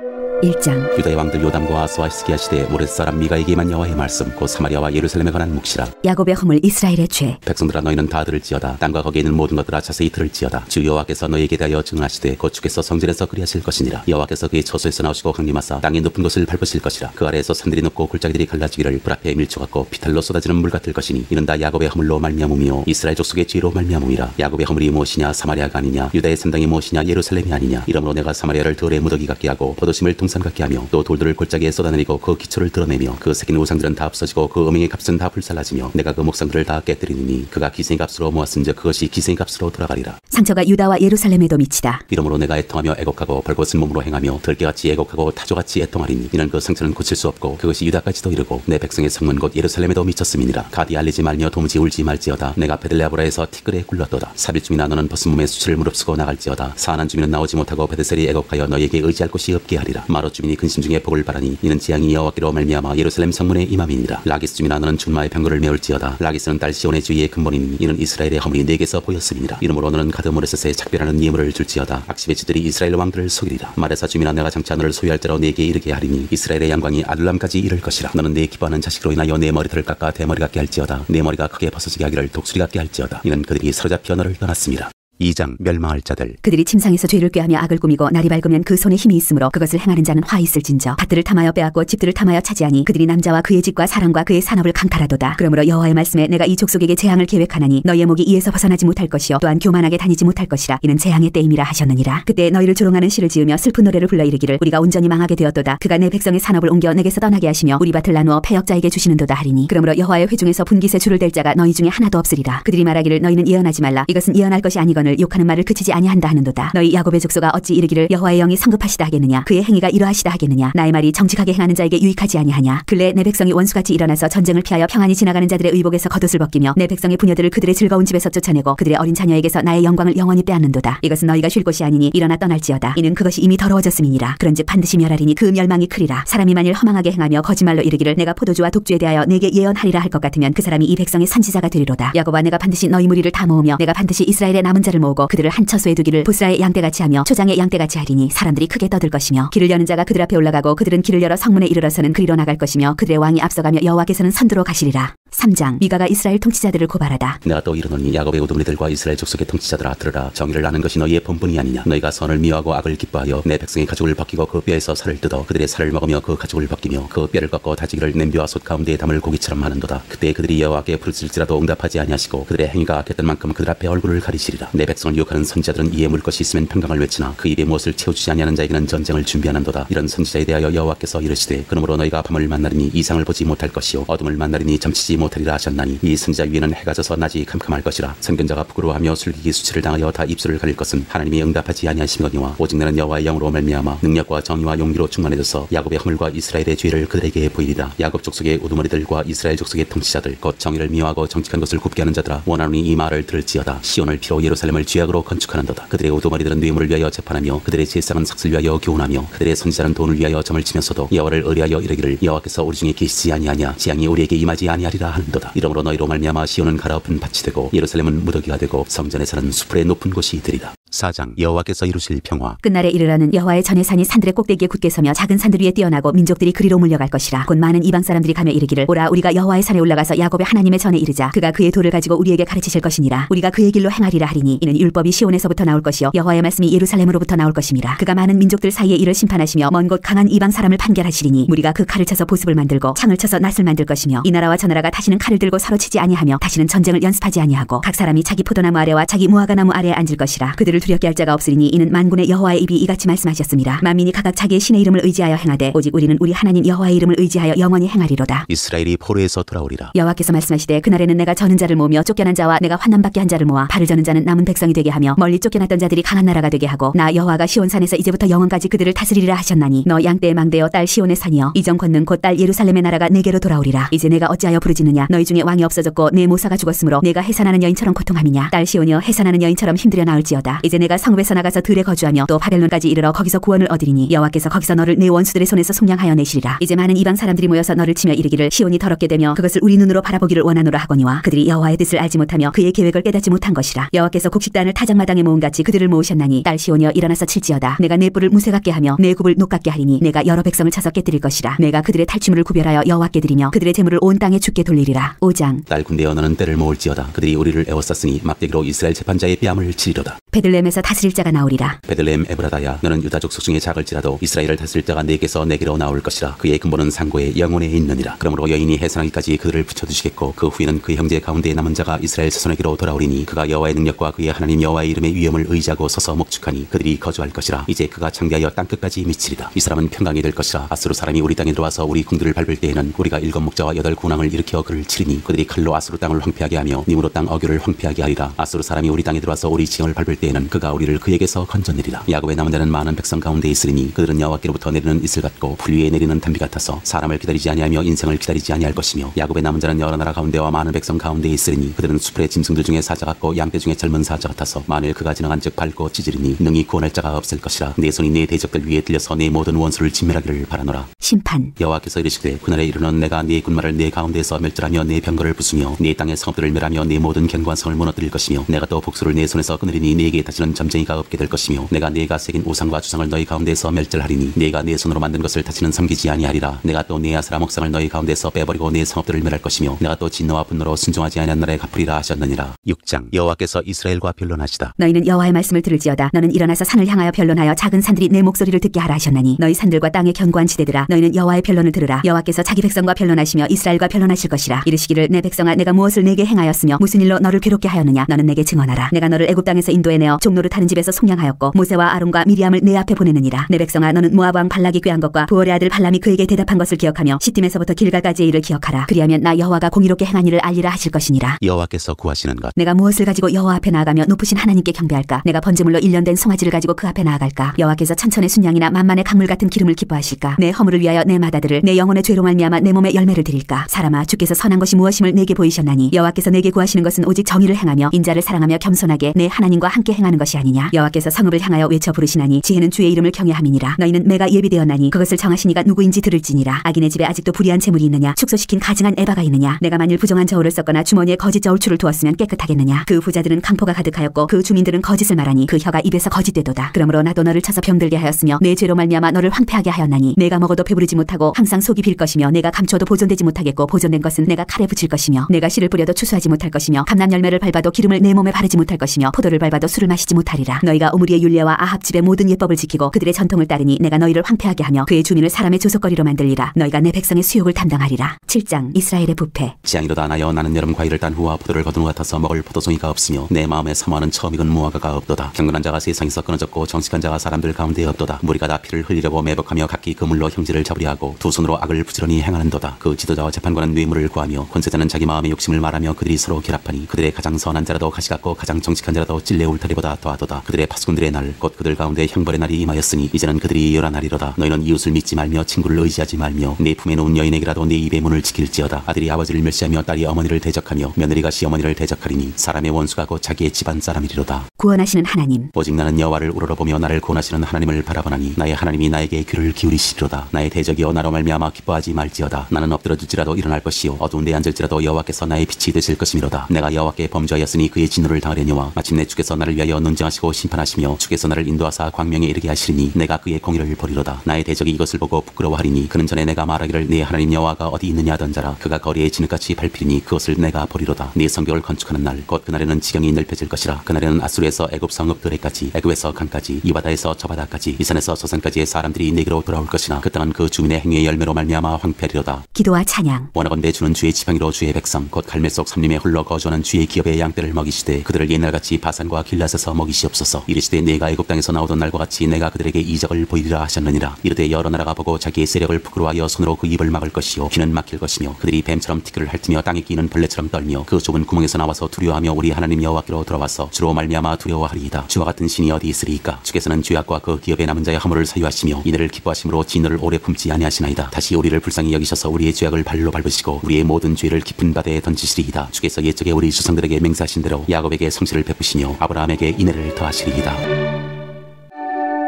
1장. 유다의 왕들 요담과 아스와 히스기야 시대 모레 사람 미가에게만 여호와의 말씀 곧 사마리아와 예루살렘에 관한 묵시라. 야곱의 허물 이스라엘의 죄. 백성들아 너희는 다 들을지어다. 땅과 거기에 있는 모든 것들아 자세히 들을지어다. 주 여호와께서 너희에게 대하여 증언하시되 곧 주께서 성전에서 그리하실 것이니라. 여호와께서 그의 처소에서 나오시고 강림하사 땅의 높은 곳을 밟으실 것이라. 그 아래에서 산들이 높고 골짜기들이 갈라지기를 불 앞에 밀쳐갖고 비탈로 쏟아지는 물 같을 것이니 이는 다 야곱의 허물로 말미암음이요. 이스라엘 족속의 죄로 말미암음이라. 야곱의 허물이 무엇이냐? 사마리아가 아니냐? 유다의 산당이 무엇이냐? 예루살렘이 아니냐? 이러므로 내가 사마리아를 들의 무더기 같게 하고 포도심을 동산 같게 하며 또 돌들을 골짜기에 쏟아내리고 그 기초를 드러내며 그 새긴 우상들은 다 없어지고 그 음행의 값은 다 불살라지며 내가 그 목상들을 다 깨뜨리리니 그가 기생의 값으로 모았은즉 그것이 기생의 값으로 돌아가리라. 상처가 유다와 예루살렘에도 미치다. 이러므로 내가 애통하며 애곡하고 벌거벗은 몸으로 행하며 들개같이 애곡하고 타조같이 애통하리니 이는 그 상처는 고칠 수 없고 그것이 유다까지도 이르고 내 백성의 성문 곧 예루살렘에도 미쳤음이니라. 가드에 알리지 말며 도무지 울지 말지어다. 내가 베들레아브라에서 티끌에 굴렀도다. 사빌 주민아 너는 벗은 몸의 수치를 무릅쓰고 나갈지어다. 사아난 주민은 나오지 못하고 벧에셀이 애곡하여 너에게 의지할 곳이 없게 하리라 마롯 주민이 근심 중에 복을 바라니 이는 재앙이 여호와께로 말미암아 예루살렘 성문에 임함이니라. 라기스 주민아 너는 준마의 병거를 메울지어다. 라기스는 딸 시온의 죄의 근본이니 이는 이스라엘의 허물이 네게서 보였음이니라. 이러므로 너는 가드모레셋에 작별하는 예물을 줄지어다. 악십의 집들이 이스라엘 왕들을 속이리라. 마레사 주민아 내가 장차 너를 소유할 때로 내게 이르게 하리니 이스라엘의 양광이 아둘람까지 이를 것이라. 너는 내 기뻐하는 자식으로 인하여 내 머리털을 깎아 대머리 같게 할지어다. 내 머리가 크게 벗어지게 하기를 독수리 같게 할지어다. 이는 그들이 사로잡혀 너를 떠났습니다 2장 멸망할 자들. 그들이 침상에서 죄를 꾀하며 악을 꾸미고 날이 밝으면 그 손에 힘이 있으므로 그것을 행하는 자는 화 있을진저. 밭들을 탐하여 빼앗고 집들을 탐하여 차지하니 그들이 남자와 그의 집과 사람과 그의 산업을 강탈하도다. 그러므로 여호와의 말씀에 내가 이 족속에게 재앙을 계획하나니 너희의 목이 이에서 벗어나지 못할 것이요 또한 교만하게 다니지 못할 것이라. 이는 재앙의 때임이라 하셨느니라. 그때 너희를 조롱하는 시를 지으며 슬픈 노래를 불러 이르기를 우리가 온전히 망하게 되었도다. 그가 내 백성의 산업을 옮겨 내게서 떠나게 하시며 우리 밭을 나누어 패역자에게 주시는도다 하리니. 그러므로 여호와의 회중에서 분깃에 줄을 댈 자가 너희 중에 하나도 없으리라. 그들이 말하기를 너희는 예언하지 말라. 이것은 예언할 것이 아니거 늘 욕하는 말을 그치지 아니한다 하는도다. 너희 야곱의 족속아 어찌 이르기를 여호와의 영이 성급하시다 하겠느냐? 그의 행위가 이러하시다 하겠느냐? 나의 말이 정직하게 행하는 자에게 유익하지 아니하냐? 근래 내 백성이 원수같이 일어나서 전쟁을 피하여 평안히 지나가는 자들의 의복에서 겉옷을 벗기며 내 백성의 부녀들을 그들의 즐거운 집에서 쫓아내고 그들의 어린 자녀에게서 나의 영광을 영원히 빼앗는도다. 이것은 너희가 쉴 곳이 아니니 일어나 떠날지어다. 이는 그것이 이미 더러워졌음이니라. 그런즉 반드시 멸하리니 그 멸망이 크리라. 사람이 만일 허망하게 행하며 거짓말로 이르기를 내가 포도주와 독주에 대하여 내게 예언하리라 할 것 같으면 그 사람이 이 백성의 선지자가 되리로다. 야곱아 내가 반드시 너희 무리를 다 모으며 내가 반드시 이스라엘의 남은 자를 자를 모으고 그들을 한 처소에 두기를 보스라의 양떼같이 하며 초장의 양떼같이 하리니 사람들이 크게 떠들 것이며 길을 여는 자가 그들 앞에 올라가고 그들은 길을 열어 성문에 이르러서는 그리로 나갈 것이며 그들의 왕이 앞서가며 여호와께서는 선두로 가시리라 3장. 미가가 이스라엘 통치자들을 고발하다. 내가 또 이르노니 야곱의 우두머리들과 이스라엘 족속의 통치자들아 들으라. 정의를 아는 것이 너희의 본분이 아니냐. 너희가 선을 미워하고 악을 기뻐하여 내 백성의 가죽을 벗기고 그 뼈에서 살을 뜯어 그들의 살을 먹으며 그 가죽을 벗기며 그 뼈를 꺾고 다지기를 냄비와 솥 가운데에 담을 고기처럼 하는도다. 그때 그들이 여호와께 부르짖을지라도 응답하지 아니하시고 그들의 행위가 악했던 만큼 그들 앞에 얼굴을 가리시리라. 내 백성을 유혹하는 선지자들은 이에 물 것이 있으면 평강을 외치나 그 입에 무엇을 채워주지 아니하는 자에게는 전쟁을 준비하는도다. 이런 선지자에 대하여 여호와께서 이르시되 그러므로 너희가 밤을 만나리니 이상을 보지 못할 것이요 어둠을 만나리니 점치지 못 하리라 하셨나니 이 선지자 위에는 해가 져서 낮이 캄캄할 것이라 선견자가 부끄러워하며 술기기 수치를 당하여 다 입술을 가릴 것은 하나님이 응답하지 아니하심이거니와 오직 나는 여호와의 영으로 말미암아 능력과 정의와 용기로 충만해져서 야곱의 허물과 이스라엘의 죄를 그들에게 보이리라. 야곱 족속의 우두머리들과 이스라엘 족속의 통치자들 곧 정의를 미워하고 정직한 것을 굽게 하는 자들아 원하노니 이 말을 들을지어다. 시온을 피로 예루살렘을 죄악으로 건축하는도다. 그들의 우두머리들은 뇌물을 위하여 재판하며 그들의 제사장은 삭슬 위하여 교훈하며 그들의 선지자는 돈을 위하여 점을 치면서도 여호와를 의뢰하여 이르기를 여호와께서 우리 중에 계시지 아니하냐. 지향이 우리에게 임하지 아니하리라 하는도다. 이러므로 너희로 말미암아 시온은 가라엎은 밭이 되고 예루살렘은 무더기가 되고 성전에서는 수풀의 높은 곳이 되리라 4장 여호와께서 이루실 평화. 끝날에 이르러는 여호와의 전의 산이 산들의 꼭대기에 굳게 서며 작은 산들 위에 뛰어나고 민족들이 그리로 물려갈 것이라. 곧 많은 이방 사람들이 가며 이르기를 오라 우리가 여호와의 산에 올라가서 야곱의 하나님의 전에 이르자. 그가 그의 돌을 가지고 우리에게 가르치실 것이니라. 우리가 그의 길로 행하리라 하리니 이는 율법이 시온에서부터 나올 것이요 여호와의 말씀이 예루살렘으로부터 나올 것임이라. 그가 많은 민족들 사이에 이를 심판하시며 먼 곳 강한 이방 사람을 판결하시리니 우리가 그 칼을 쳐서 보습을 만들고 창을 쳐서 낫을 만들 것이며 이 나라와 저 나라가 다시는 칼을 들고 서로 치지 아니하며 다시는 전쟁을 연습하지 아니하고 각 사람이 자기 포도나무 아래와 자기 무화과 나무 아래에 앉을 것이라. 그들을 두렵게 할 자가 없으리니 이는 만군의 여호와의 입이 이같이 말씀하셨습니다. 만민이 각각 자기의 신의 이름을 의지하여 행하되 오직 우리는 우리 하나님 여호와의 이름을 의지하여 영원히 행하리로다. 이스라엘이 포로에서 돌아오리라. 여호와께서 말씀하시되 그날에는 내가 저는 자를 모으며 쫓겨난 자와 내가 환난받게 한 자를 모아 발을 저는 자는 남은 백성이 되게 하며 멀리 쫓겨났던 자들이 강한 나라가 되게 하고 나 여호와가 시온산에서 이제부터 영원까지 그들을 다스리리라 하셨나니 너 양떼의 망대여 딸 시온의 산이여 이전 권능 곧딸 예루살렘의 나라가 내게로 돌아오리라. 이제 내가 어찌하여 부르짖느냐? 너희 중에 왕이 없어졌고 내 모사가 죽었으므로 내가 해산하는 여인처럼 고통함이냐? 딸 시온이여 해산하는 여인처럼 힘들여 나올지어다. 이제 내가 성읍에서 나가서 들에 거주하며 또 바벨론까지 이르러 거기서 구원을 얻으리니 여호와께서 거기서 너를 내 원수들의 손에서 속량하여 내시리라. 이제 많은 이방 사람들이 모여서 너를 치며 이르기를 시온이 더럽게 되며 그것을 우리 눈으로 바라보기를 원하노라 하거니와 그들이 여호와의 뜻을 알지 못하며 그의 계획을 깨닫지 못한 것이라. 여호와께서 곡식단을 타작마당에 모음같이 그들을 모으셨나니 딸 시온이여 일어나서 칠지어다. 내가 내 뿔을 무쇠 같게 하며 네 굽을 놋 같게 하리니 네가 여러 백성을 쳐서 깨뜨릴 것이라. 내가 그들의 탈취물을 구별하여 여호와께 드리며 그들의 재물을 온 땅에 주께 돌리리라. 5장. 딸 군대여 너는 떼를 모을지어다. 그들이 우리를 에워쌌으니 막대기로 이스라엘 재판자의 뺨을 치리로다 베들레헴에서 다스릴 자가 나오리라. 베들레헴 에브라다야 너는 유다 족속 중에 작을지라도 이스라엘을 다스릴 자가 네게서 내게로 나올 것이라. 그의 근본은 상고의 영원에 있느니라. 그러므로 여인이 해산하기까지 그들을 붙여두시겠고 그 후에는 그 형제 가운데 남은 자가 이스라엘 자손에게로 돌아오리니 그가 여호와의 능력과 그의 하나님 여호와의 이름의 위엄을 의지하고 서서 목축하니 그들이 거주할 것이라. 이제 그가 창대하여 땅끝까지 미치리라. 이 사람은 평강이 될 것이라. 앗수르 사람이 우리 땅에 들어와서 우리 궁들을 밟을 때에는 우리가 일곱 목자와 여덟 군왕을 일으켜 그를 치리니 그들이 칼로 앗수르 땅을 황폐하게 하며 니므롯 땅 어귀를 황폐하게 하리라. 앗수르 사람이 우리 땅에 들어와서 우리 지경을 밟을 때에는 그가 우리를 그에게서 건져내리라. 야곱의 남은 자는 많은 백성 가운데 있으리니 그들은 여호와께로부터 내리는 이슬 같고 풀 위에 내리는 단비 같아서 사람을 기다리지 아니하며 인생을 기다리지 아니할 것이며 야곱의 남은 자는 여러 나라 가운데와 많은 백성 가운데 있으리니 그들은 수풀의 짐승들 중에 사자 같고 양떼 중에 젊은 사자 같아서 만일 그가 지나간즉 밟고 찢으리니 능히 구원할 자가 없을 것이라. 네 손이 네 대적들 위에 들려서 네 모든 원수를 진멸하기를 바라노라. 심판. 여호와께서 이르시되 그날에 이르는 내가 네 군마를 네 가운데서 멸절하며 네 병거를 부수며 네 땅의 성읍들을 멸하며 네 모든 견고한 성을 무너뜨릴 것이며 내가 또 복수를 네 손에서 끊으리니 네게 다시는 점쟁이가 없게 될 것이며 내가 네가 새긴 우상과 주상을 너희 가운데서 멸절하리니 네가 네 손으로 만든 것을 다시는 섬기지 아니하리라. 내가 또 네 아세라 목상을 너희 가운데서 빼버리고 내 성읍들을 멸할 것이며 내가 또 진노와 분노로 순종하지 아니한 날에 갚으리라 하셨느니라. 6장. 여호와께서 이스라엘과 변론하시다. 너희는 여호와의 말씀을 들을지어다. 너는 일어나서 산을 향하여 변론하여 작은 산들이 내 목소리를 듣게 하라 하셨나니 너희 산들과 땅의 견고한 지대들아 너희는 여호와의 변론을 들으라. 여호와께서 자기 백성과 변론하시며 이스라엘과 변론하실 것이라. 이르시기를 내 백성아 내가 무엇을 내게 행하였으며 무슨 일로 너를 괴롭게 하였느냐? 너는 내게 증언하라. 내가 너를 애굽 땅에서 인도해 내어 종로를 타는 집에서 속량하였고 모세와 아론과 미리암을 내 앞에 보내느니라. 내 백성아 너는 모압 왕 발락이 꾀한 것과 부월의 아들 발람이 그에게 대답한 것을 기억하며 시팀에서부터 길갈까지의 일을 기억하라. 그리하면 나 여호와가 공의롭게 행한 일을 알리라 하실 것이니라. 여호와께서 구하시는 것. 내가 무엇을 가지고 여호와 앞에 나아가며 높으신 하나님께 경배할까? 내가 번제물로 일련된 송아지를 가지고 그 앞에 나아갈까? 여호와께서 천천의 순양이나 만만의 강물 같은 기름을 기뻐하실까? 내 허물을 위하여 내 마다들을 내 영혼의 죄로 말미암아 내 몸에 열매를 드릴까? 사람아 주께서 선한 것이 무엇임을 내게 보이셨나니? 여호와께서 내게 구하시는 것은 오직 정의를 행하며 인자를 사랑하며 겸손하게 내 하나님과 함께 행하는 하는 것이 아니냐? 여호와께서 성읍을 향하여 외쳐 부르시나니 지혜는 주의 이름을 경외함이니라. 너희는 매가 예비되었나니 그것을 정하시니가 누구인지 들을지니라. 악인의 집에 아직도 불의한 재물이 있느냐? 축소시킨 가증한 에바가 있느냐? 내가 만일 부정한 저울을 썼거나 주머니에 거짓 저울추를 두었으면 깨끗하겠느냐? 그 부자들은 강포가 가득하였고 그 주민들은 거짓을 말하니 그 혀가 입에서 거짓되도다. 그러므로 나도 너를 쳐서 병들게 하였으며 내 죄로 말미암아 너를 황폐하게 하였나니 내가 먹어도 배부르지 못하고 항상 속이 빌 것이며 내가 감춰도 보존되지 못하겠고 보존된 것은 내가 칼에 붙일 것이며 내가 씨를 뿌려도 추수하지 못할 것이며 감람 열매를 밟아도 기름을 내 몸에 바르지 못할 것이며 포도를 밟아도 술을 마시지 못하리라. 너희가 오므리의 율례와 아합 집의 모든 예법을 지키고 그들의 전통을 따르니 내가 너희를 황폐하게 하며 그의 주민을 사람의 조속거리로 만들리라. 너희가 내 백성의 수욕을 담당하리라. 7장 이스라엘의 부패. 지향이로다 나여 나는 여름 과일을 딴 후와 포도를 거둔 후 같아서 먹을 포도송이가 없으며 내 마음에 사모하는 처음 익은 무화과가 없도다. 경건한 자가 세상에서 끊어졌고 정직한 자가 사람들 가운데 없도다. 무리가 다 피를 흘리려고 매복하며 각기 그물로 형제를 잡으려 하고 두 손으로 악을 부지런히 행하는도다. 그 지도자와 재판관은 뇌물을 구하며 권세자는 자기 마음의 욕심을 말하며 그들이 서로 결합하니 그들의 가장 선한 자라도 가시 같고 가장 정직한 자라도 찔레 울 타리보다 더하도다. 그들의 파수꾼들의 날 곧 그들 가운데 형벌의 날이 임하였으니 이제는 그들이 열한 날이로다. 너희는 이웃을 믿지 말며 친구를 의지하지 말며 내 품에 놓은 여인에게라도 내 입의 문을 지킬지어다. 아들이 아버지를 멸시하며 딸이 어머니를 대적하며 며느리가 시어머니를 대적하리니 사람의 원수가 곧 자기의 집안 사람이리로다. 구원하시는 하나님. 오직 나는 여호와를 우러러보며 나를 구원하시는 하나님을 바라보나니 나의 하나님이 나에게 귀를 기울이시리로다. 나의 대적이여 나로 말미암아 기뻐하지 말지어다. 나는 엎드러질지라도 일어날 것이요 어두운 데 앉을지라도 여호와께서 나의 빛이 되실 것이미로다. 내가 여호와께 범죄하였으니 그의 진노를 당하려니와 마침내 주께서 나를 위하여 논쟁하시고 심판하시며 주께서 나를 인도하사 광명에 이르게 하시리니 내가 그의 공의를 보리로다. 나의 대적이 이것을 보고 부끄러워하리니 그는 전에 내가 말하기를 네 하나님 여호와가 어디 있느냐 하던 자라. 그가 거리에 진흙같이 밟히리니 그것을 내가 보리로다. 네 성벽을 건축하는 날 곧 그날에는 지경이 넓혀질 것이라. 그날에는 아수르에서 애굽 성읍 들에까지 애굽에서 강까지 이 바다에서 저 바다까지 이 산에서 저 산까지의 사람들이 내게로 돌아올 것이나 그 땅은 그 주민의 행위의 열매로 말미암아 황폐하리로다. 기도와 찬양. 원하건대 주는 주의 지팡이로 주의 백성 곧 갈멜 속 삼림에 흘러 거주하는 주의 기업의 양떼를 먹이시되 그들을 옛날같이 바산과 길라 에서 먹이시옵소서. 이르시되 내가 애굽 땅에서 나오던 날과 같이 내가 그들에게 이적을 보이리라 하셨느니라. 이르되 여러 나라가 보고 자기의 세력을 부끄러워하여 손으로 그 입을 막을 것이요 귀는 막힐 것이며 그들이 뱀처럼 티끌을 핥으며 땅에 끼는 벌레처럼 떨며 그 좁은 구멍에서 나와서 두려워하며 우리 하나님 여호와께로 들어와서 주로 말미암아 두려워하리이다. 주와 같은 신이 어디 있으리이까? 주께서는 죄악과 그 기업의 남은 자의 허물을 사유하시며 이들을 기뻐하심으로 진노를 오래 품지 아니하시나이다. 다시 우리를 불쌍히 여기셔서 우리의 죄악을 발로 밟으시고 우리의 모든 죄를 깊은 바다에 던지시리이다. 주께서 옛적에 우리 조상들에게 맹세하신 대로 야곱에게 성실을 베푸시며 아브라함에게 인애를 더하시리이다.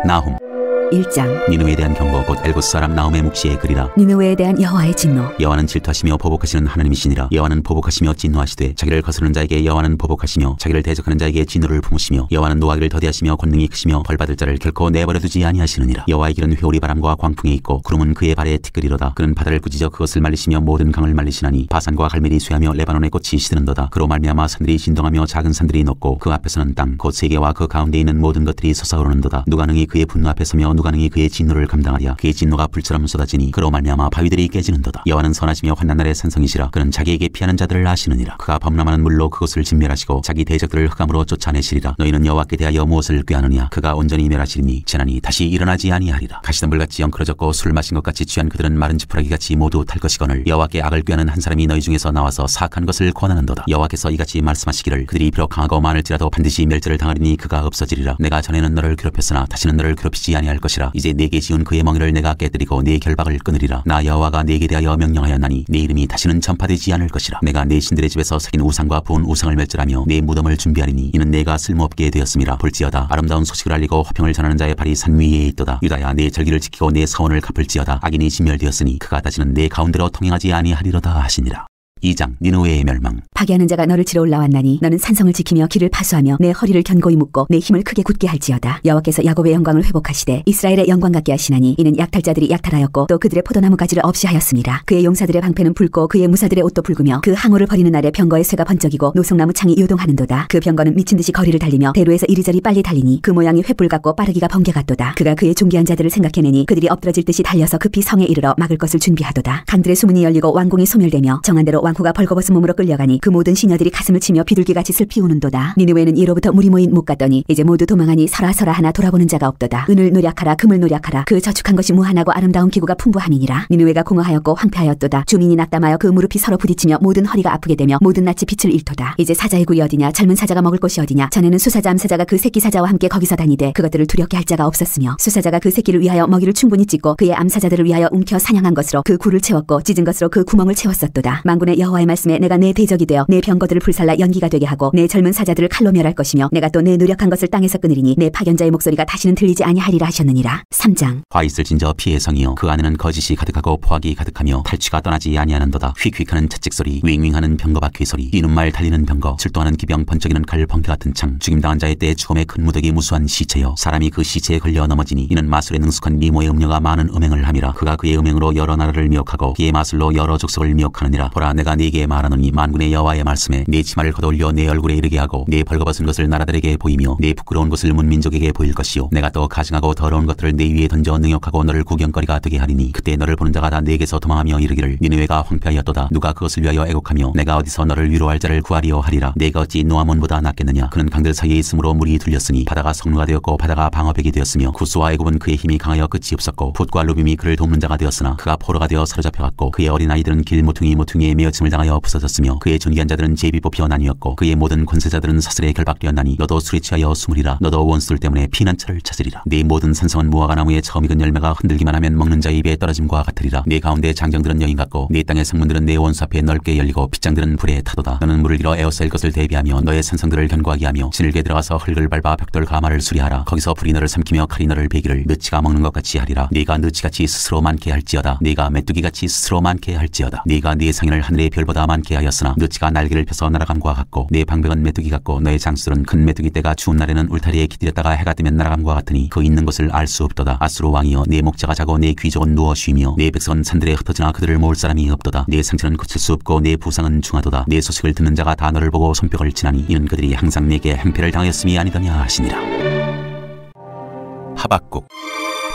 나훔 1장. 니느웨에 대한 경고 곧 엘고스 사람 나훔의 묵시의 글이라. 니느웨에 대한 여호와의 진노. 여호와는 질투하시며 보복하시는 하나님이시니라. 여호와는 보복하시며 진노하시되 자기를 거스르는 자에게 여호와는 보복하시며 자기를 대적하는 자에게 진노를 품으시며 여호와는 노하기를 더디하시며 권능이 크시며 벌받을 자를 결코 내버려 두지 아니하시느니라. 여호와의 길은 회오리 바람과 광풍에 있고 구름은 그의 발의 티끌이로다. 그는 바다를 부지져 그것을 말리시며 모든 강을 말리시나니 바산과 갈멜이 쇠하며 레바논의 꽃이 시드는도다. 그로 말미암아 산들이 진동하며 작은 산들이 녹고 그 앞에서는 땅 곧 세계와 그 가운데 있는 모든 것들이 솟아오르는도다. 누가 능히 그의 분노 앞에 서며 누가 능히 그의 진노를 감당하랴. 그의 진노가 불처럼 쏟아지니 그로 말미암아 바위들이 깨지는도다. 여호와는 선하시며 환난 날의 산성이시라. 그는 자기에게 피하는 자들을 아시느니라. 그가 범람하는 물로 그곳을 진멸하시고 자기 대적들을 흑암으로 쫓아내시리라. 너희는 여호와께 대하여 무엇을 꾀하느냐? 그가 온전히 멸하시리니 재난이 다시 일어나지 아니하리라. 가시던 물같이 엉클어졌고 술 마신 것 같이 취한 그들은 마른 지푸라기 같이 모두 탈 것이거늘 여호와께 악을 꾀하는 한 사람이 너희 중에서 나와서 사악한 것을 권하는도다. 여호와께서 이같이 말씀하시기를 그들이 비록 강하고 많을지라도 반드시 멸절을 당하리니 그가 없어지리라. 내가 전에는 너를 괴롭혔으나 다시는 너를 괴롭히지 아니할 것 이라. 이제 내게 지은 그의 멍에를 내가 깨뜨리고 내 결박을 끊으리라. 나 여호와가 내게 대하여 명령하였나니 내 이름이 다시는 전파되지 않을 것이라. 내가 내 신들의 집에서 새긴 우상과 부은 우상을 멸절하며 내 무덤을 준비하리니 이는 내가 쓸모없게 되었음이라 볼지어다. 아름다운 소식을 알리고 화평을 전하는 자의 발이 산 위에 있도다. 유다야 내 절기를 지키고 내 서원을 갚을지어다. 악인이 진멸되었으니 그가 다시는 내 가운데로 통행하지 아니하리로다 하시니라 2장 니누웨의 멸망. 파괴하는 자가 너를 치러 올라왔나니 너는 산성을 지키며 길을 파수하며 내 허리를 견고히 묶고 내 힘을 크게 굳게 할지어다. 여호와께서 야곱의 영광을 회복하시되 이스라엘의 영광 같게 하시나니 이는 약탈자들이 약탈하였고 또 그들의 포도나무 가지를 없이 하였습니다. 그의 용사들의 방패는 붉고 그의 무사들의 옷도 붉으며 그 항우를 버리는 날에 병거의 쇠가 번쩍이고 노송나무 창이 요동하는도다. 그 병거는 미친 듯이 거리를 달리며 대로에서 이리저리 빨리 달리니 그 모양이 횃불 같고 빠르기가 번개 같도다. 그가 그의 존귀한 자들을 생각해내니 그들이 엎드러질 듯이 달려서 급히 성에 이르러 막을 것을 준비하도다. 강들의 수문이 열리고 왕궁이 소멸되며 정한대로 왕후가 벌거벗은 몸으로 끌려가니 그 모든 시녀들이 가슴을 치며 비둘기같이 슬피 우는도다. 니느웨는 이로부터 물이 모인 못 같더니 이제 모두 도망하니 서라 서라 하나 돌아보는 자가 없도다. 은을 노략하라 금을 노략하라. 그 저축한 것이 무한하고 아름다운 기구가 풍부함이니라. 니느웨가 공허하였고 황폐하였도다. 주민이 낙담하여 그 무릎이 서로 부딪히며 모든 허리가 아프게 되며 모든 낯이 빛을 잃도다. 이제 사자의 굴이 어디냐? 젊은 사자가 먹을 곳이 어디냐? 전에는 수사자 암사자가 그 새끼 사자와 함께 거기서 다니되 그것들을 두렵게 할 자가 없었으며 수사자가 그 새끼를 위하여 먹이를 충분히 찢고 그의 암사자들을 위하여 움켜 사냥한 것으로 그 굴을 채웠고 찢은 것으로 그 구멍을 채웠었도다. 만군의 여호와의 말씀에 내가 네 대적이 되어 네 병거들을 불살라 연기가 되게 하고 네 젊은 사자들을 칼로 멸할 것이며 내가 또 네 노략한 것을 땅에서 끊으리니 네 파견자의 목소리가 다시는 들리지 아니하리라 하셨느니라. 3장. 화 있을진저 피의 성이여 그 안에는 거짓이 가득하고 포악이 가득하며 탈취가 떠나지 아니하는도다. 휙휙하는 채찍 소리 윙윙하는 병거 바퀴 소리 뛰는 말 달리는 병거 출동하는 기병 번쩍이는 칼 번개 같은 창 죽임당한 자의 떼 죽음의 큰 무더기 무수한 시체여. 사람이 그 시체에 걸려 넘어지니 이는 마술에 능숙한 미모의 음녀가 많은 음행을 함이라. 그가 그의 음행으로 여러 나라를 미혹하고 그의 마술로 여러 족속을 미혹하느니라. 보라 내가 네게 말하노니 만군의 여호와의 말씀에 네 치마를 걷어올려 네 얼굴에 이르게 하고 네 벌거벗은 것을 나라들에게 보이며 네 부끄러운 것을 뭇 민족에게 보일 것이요. 내가 또 가증하고 더러운 것들을 네 위에 던져 능욕하고 너를 구경거리가 되게 하리니 그때 너를 보는 자가 다 네게서 도망하며 이르기를 니느웨가 황폐하였도다. 누가 그것을 위하여 애곡하며 내가 어디서 너를 위로할 자를 구하리요 하리라. 네가 어찌 노아몬보다 낫겠느냐? 그는 강들 사이에 있으므로 물이 둘렸으니 바다가 성루가 되었고 바다가 방어벽이 되었으며 구스와 애굽은 그의 힘이 강하여 끝이 없었고 붓과 루빔이 그를 돕는 자가 되었으나 그가 포로가 되어 사로잡혀갔고 그의 어린 아이들은 길 모퉁이 모퉁이에 메어침을 당하여 부서졌으며 그의 존귀한 자들은 제비 뽑혀 나뉘었고 그의 모든 권세자들은 사슬에 결박되었나니 너도 술에 취하여 숨으리라. 너도 원수들 때문에 피난처를 찾으리라. 네 모든 산성은 무화과 나무에 처음 익은 열매가 흔들기만 하면 먹는 자의 입에 떨어짐과 같으리라. 네 가운데 장정들은 여인 같고 네 땅의 성문들은 네 원수 앞에 넓게 열리고 빗장들은 불에 타도다. 너는 물을 길어 에워싸일 것을 대비하며 너의 산성들을 견고하게 하며 진흙에 들어가서 흙을 밟아 벽돌 가마를 수리하라. 거기서 불이 너를 삼키며 칼이 너를 베기를 느치가 먹는 것 같이 하리라. 네가 느치같이 스스로 많게 할지어다. 네가 메뚜기같이 스스로 많게 할지어다. 네가 네 상인을 하늘 의 별보다 많게 하였으나 느치가 날개를 펴서 날아감과 같고 네 방백은 메뚜기 같고 너의 장수들은 큰 메뚜기 떼가 추운 날에는 울타리에 기들였다가 해가 뜨면 날아감과 같으니 그 있는 것을 알 수 없도다. 아수로 왕이여 네 목자가 자고 네 귀족은 누워 쉬며 네 백성은 산들에 흩어지나 그들을 모을 사람이 없도다. 네 상처는 고칠 수 없고 네 부상은 중하도다. 네 소식을 듣는 자가 다 너를 보고 손뼉을 치나니 이는 그들이 항상 내게 행패를 당하였음이 아니더냐 하시니라. 하박국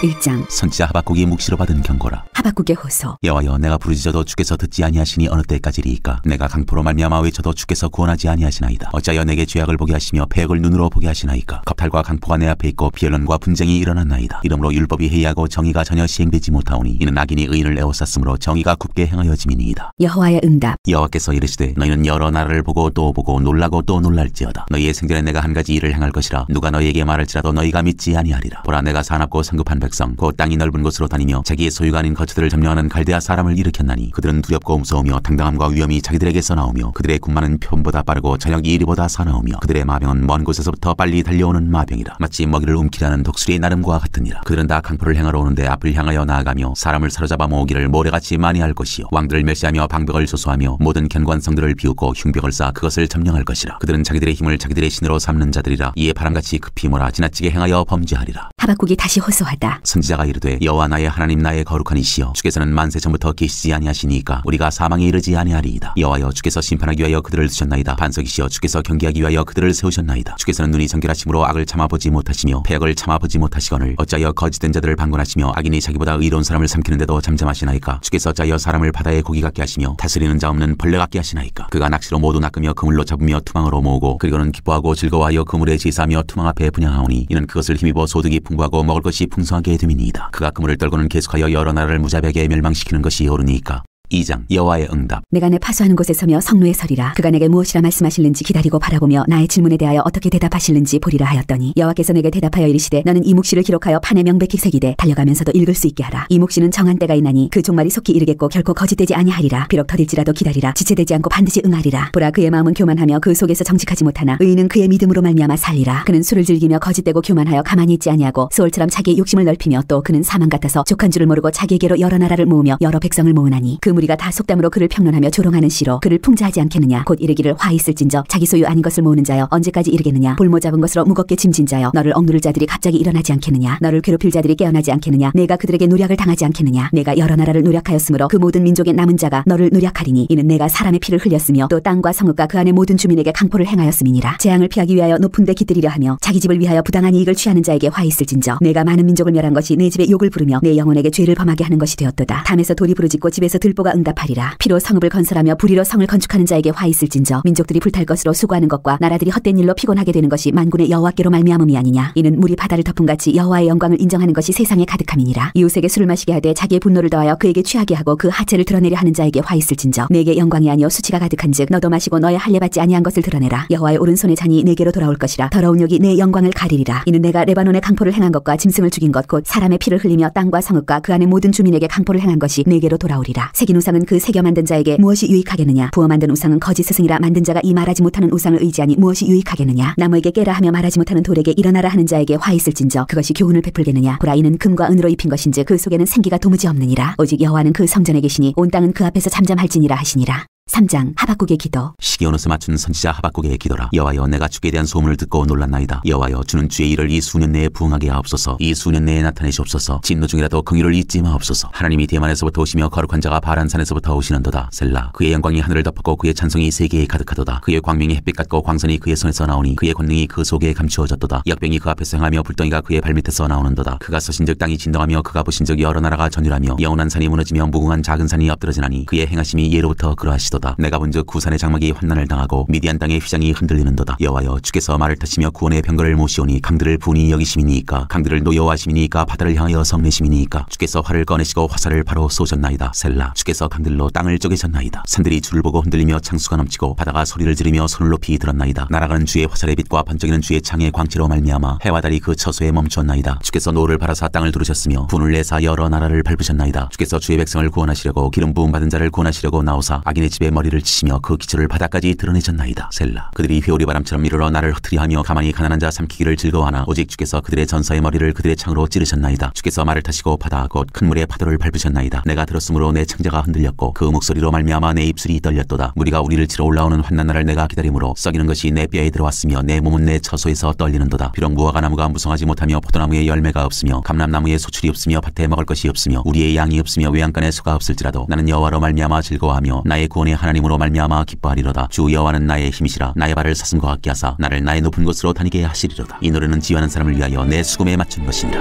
1장. 선지자 하박국이 묵시로 받은 경고라. 하박국의 호소. 여호와여 내가 부르짖어도 주께서 듣지 아니하시니 어느 때까지리이까? 내가 강포로 말미암아 외쳐도 주께서 구원하지 아니하시나이다. 어찌하여 내게 죄악을 보게 하시며 폐역을 눈으로 보게 하시나이까? 겁탈과 강포가 내 앞에 있고 비언론과 분쟁이 일어났나이다. 이러므로 율법이 해이하고 정의가 전혀 시행되지 못하오니 이는 악인이 의인을 에워쌌으므로 정의가 굽게 행하여짐이니이다. 여호와의 응답. 여호와께서 이르시되 너희는 여러 나라를 보고 또 보고 놀라고 또 놀랄지어다. 너희의 생전에 내가 한 가지 일을 행할 것이라 누가 너희에게 말할지라도 너희가 믿지 아니하리라. 보라 내가 사납고 성급한 백성 곧 땅이 넓은 곳으로 다니며 자기의 소유가 아닌 거처들을 점령하는 갈대아 사람을 일으켰나니 그들은 두렵고 무서우며 당당함과 위험이 자기들에게서 나오며 그들의 군마는 표범보다 빠르고 저녁이 이리보다 사나우며 그들의 마병은 먼 곳에서부터 빨리 달려오는 마병이라. 마치 먹이를 움키라는 독수리의 나름과 같으니라. 그들은 다 강포를 행하러 오는데 앞을 향하여 나아가며 사람을 사로잡아 모으기를 모래같이 많이 할 것이요. 왕들을 멸시하며 방벽을 소소하며 모든 견관성들을 비웃고 흉벽을 쌓아 그것을 점령할 것이라. 그들은 자기들의 힘을 자기들의 신으로 삼는 자들이라. 이에 바람같이 급히 몰아 지나치게 행하여 범죄하리라. 하박국이 다시 호소하다 선지자가 이르되 여호와 나의 하나님 나의 거룩한 이시여 주께서는 만세 전부터 계시지 아니하시니까 우리가 사망에 이르지 아니하리이다. 여호와여 주께서 심판하기 위하여 그들을 두셨나이다. 반석이시여 주께서 경계하기 위하여 그들을 세우셨나이다. 주께서는 눈이 정결하심으로 악을 참아보지 못하시며 폐역을 참아보지 못하시거늘 어찌하여 거짓된 자들을 방관하시며 악인이 자기보다 의로운 사람을 삼키는데도 잠잠하시나이까? 주께서 어찌하여 사람을 바다의 고기 같게 하시며 다스리는 자 없는 벌레 같게 하시나이까? 그가 낚시로 모두 낚으며 그물로 잡으며 투망으로 모으고 그리고는 기뻐하고 즐거워하여 그물에 제사하며 투망 앞에 분양하오니 이는 그것을 힘입어 소득이 풍부하고 먹을 것이 풍성하게 됨이니이다. 그가 그물을 떨고는 계속하여 여러 나라를 무자비하게 멸망시키는 것이 옳으니까 2장 여호와의 응답. 내가 내 파수하는 곳에 서며 성루에 서리라. 그가 내게 무엇이라 말씀하실는지 기다리고 바라보며 나의 질문에 대하여 어떻게 대답하실는지 보리라 하였더니 여호와께서 내게 대답하여 이르시되 너는 이 묵시를 기록하여 판에 명백히 새기되 달려가면서도 읽을 수 있게 하라. 이 묵시는 정한 때가 있나니 그 종말이 속히 이르겠고 결코 거짓되지 아니하리라. 비록 더딜지라도 기다리라. 지체되지 않고 반드시 응하리라. 보라 그의 마음은 교만하며 그 속에서 정직하지 못하나 의인은 그의 믿음으로 말미암아 살리라. 그는 술을 즐기며 거짓되고 교만하여 가만히 있지 아니하고 소울처럼 자기의 욕심을 넓히며 또 그는 사망 같아서 족한 줄을 모르고 자기에게로 여러 나라를 모으며 여러 백성을 모으나니 그 무리가 다 속담으로 그를 평론하며 조롱하는 시로 그를 풍자하지 않겠느냐? 곧 이르기를 화 있을진저 자기 소유 아닌 것을 모으는 자여 언제까지 이르겠느냐? 볼모 잡은 것으로 무겁게 짐진 자여 너를 억누를 자들이 갑자기 일어나지 않겠느냐? 너를 괴롭힐 자들이 깨어나지 않겠느냐? 네가 그들에게 노략을 당하지 않겠느냐? 네가 여러 나라를 노략하였으므로 그 모든 민족의 남은 자가 너를 노략하리니 이는 네가 사람의 피를 흘렸으며 또 땅과 성읍과 그 안의 모든 주민에게 강포를 행하였음이니라. 재앙을 피하기 위하여 높은 데 깃들이려 하며 자기 집을 위하여 부당한 이익을 취하는 자에게 화 있을진저 네가 많은 민족을 멸한 것이 네 집에 욕을 부르며 네 영혼에게 죄를 범하게 하는 것이 되었도다. 담에서 돌이 부르짖고 집에서 들보가 응답하리라. 피로 성읍을 건설하며 불의로 성을 건축하는 자에게 화 있을진저 민족들이 불탈 것으로 수고하는 것과 나라들이 헛된 일로 피곤하게 되는 것이 만군의 여호와께로 말미암음이 아니냐. 이는 물이 바다를 덮음 같이 여호와의 영광을 인정하는 것이 세상에 가득함이니라. 이웃에게 술을 마시게 하되 자기의 분노를 더하여 그에게 취하게 하고 그 하체를 드러내려 하는 자에게 화 있을진저 네게 영광이 아니요 수치가 가득한즉 너도 마시고 너의 할례 받지 아니한 것을 드러내라. 여호와의 오른손의 잔이 네게로 돌아올 것이라. 더러운 욕이 네 영광을 가리리라. 이는 네가 레바논에 강포를 행한 것과 짐승을 죽인 것 곧 사람의 피를 흘리며 땅과 성읍과 그 안의 모든 주민에게 강포를 행한 것이 네게로 돌아오리라. 새끼 새긴 우상은 그 새겨 만든 자에게 무엇이 유익하겠느냐? 부어 만든 우상은 거짓 스승이라 만든 자가 이 말하지 못하는 우상을 의지하니 무엇이 유익하겠느냐? 나무에게 깨라 하며 말하지 못하는 돌에게 일어나라 하는 자에게 화 있을진저 그것이 교훈을 베풀겠느냐? 보라 이는 금과 은으로 입힌 것인즉 그 속에는 생기가 도무지 없느니라. 오직 여호와는 그 성전에 계시니 온 땅은 그 앞에서 잠잠할지니라 하시니라 3장 하박국의 기도. 시기온에서 맞춘 선지자 하박국의 기도라. 여호와여 내가 주께 대한 소문을 듣고 놀랐나이다. 여호와여 주는 주의 일을 이 수년 내에 부응하게 하옵소서. 이 수년 내에 나타내시옵소서. 진노 중이라도 긍휼을 잊지 마옵소서. 하나님이 대만에서부터 오시며 거룩한 자가 바란산에서부터 오시는도다. 셀라 그의 영광이 하늘을 덮었고 그의 찬송이 세계에 가득하도다. 그의 광명이 햇빛 같고 광선이 그의 손에서 나오니 그의 권능이 그 속에 감추어졌도다. 역병이 그 앞에서 행하며 불덩이가 그의 발밑에서 나오는도다. 그가 서신즉 땅이 진동하며 그가 보신즉 여러 나라가 전율하며 영원한 산이 무너지며 무궁한 작은 산이 엎드러지나니 그의 행하심이 예로부터 그러하시도다 내가 본즉 구산의 장막이 환난을 당하고 미디안 땅의 휘장이 흔들리는도다. 여호와여 주께서 말을 타시며 구원의 병거를 모시오니 강들을 분이 여기심이니까 강들을 노여워하심이니까 바다를 향하여 성내심이니까. 주께서 활을 꺼내시고 화살을 바로 쏘셨나이다. 셀라 주께서 강들로 땅을 쪼개셨나이다. 산들이 주를 보고 흔들리며 창수가 넘치고 바다가 소리를 지르며 손을 높이 들었나이다. 날아가는 주의 화살의 빛과 번쩍이는 주의 창의 광채로 말미암아 해와 달이 그 처소에 멈추었나이다. 주께서 노를 바라사 땅을 두르셨으며 분을 내사 여러 나라를 밟으셨나이다. 주께서 주의 백성을 구원하시려고 기름 부음 받은 자를 구원하시려고 나오사 악인의 집의 머리를 치시며 그 기초를 바닥까지 드러내셨나이다. 셀라 그들이 회오리 바람처럼 이르러 나를 흩트리하며 가만히 가난한 자 삼키기를 즐거워하나 오직 주께서 그들의 전사의 머리를 그들의 창으로 찌르셨나이다. 주께서 말을 타시고 바다 곧 큰 물의 파도를 밟으셨나이다. 내가 들었으므로 내 창자가 흔들렸고 그 목소리로 말미암아 내 입술이 떨렸도다. 무리가 우리를 치러 올라오는 환난 날을 내가 기다림으로 썩이는 것이 내 뼈에 들어왔으며 내 몸은 내 처소에서 떨리는도다. 비록 무화과 나무가 무성하지 못하며 포도나무에 열매가 없으며 감람나무에 소출이 없으며 밭에 먹을 것이 없으며 우리의 양이 없으며 외양간에 소가 없을지라도 나는 여호와로 말미암아 즐거워하며 나의 구원의 하나님으로 말미암아 기뻐하리로다. 주 여호와는 나의 힘이시라. 나의 발을 사슴과 같게 하사 나를 나의 높은 곳으로 다니게 하시리로다. 이 노래는 지휘하는 사람을 위하여 내 수금에 맞춘 것이니라.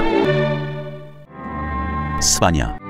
스바냐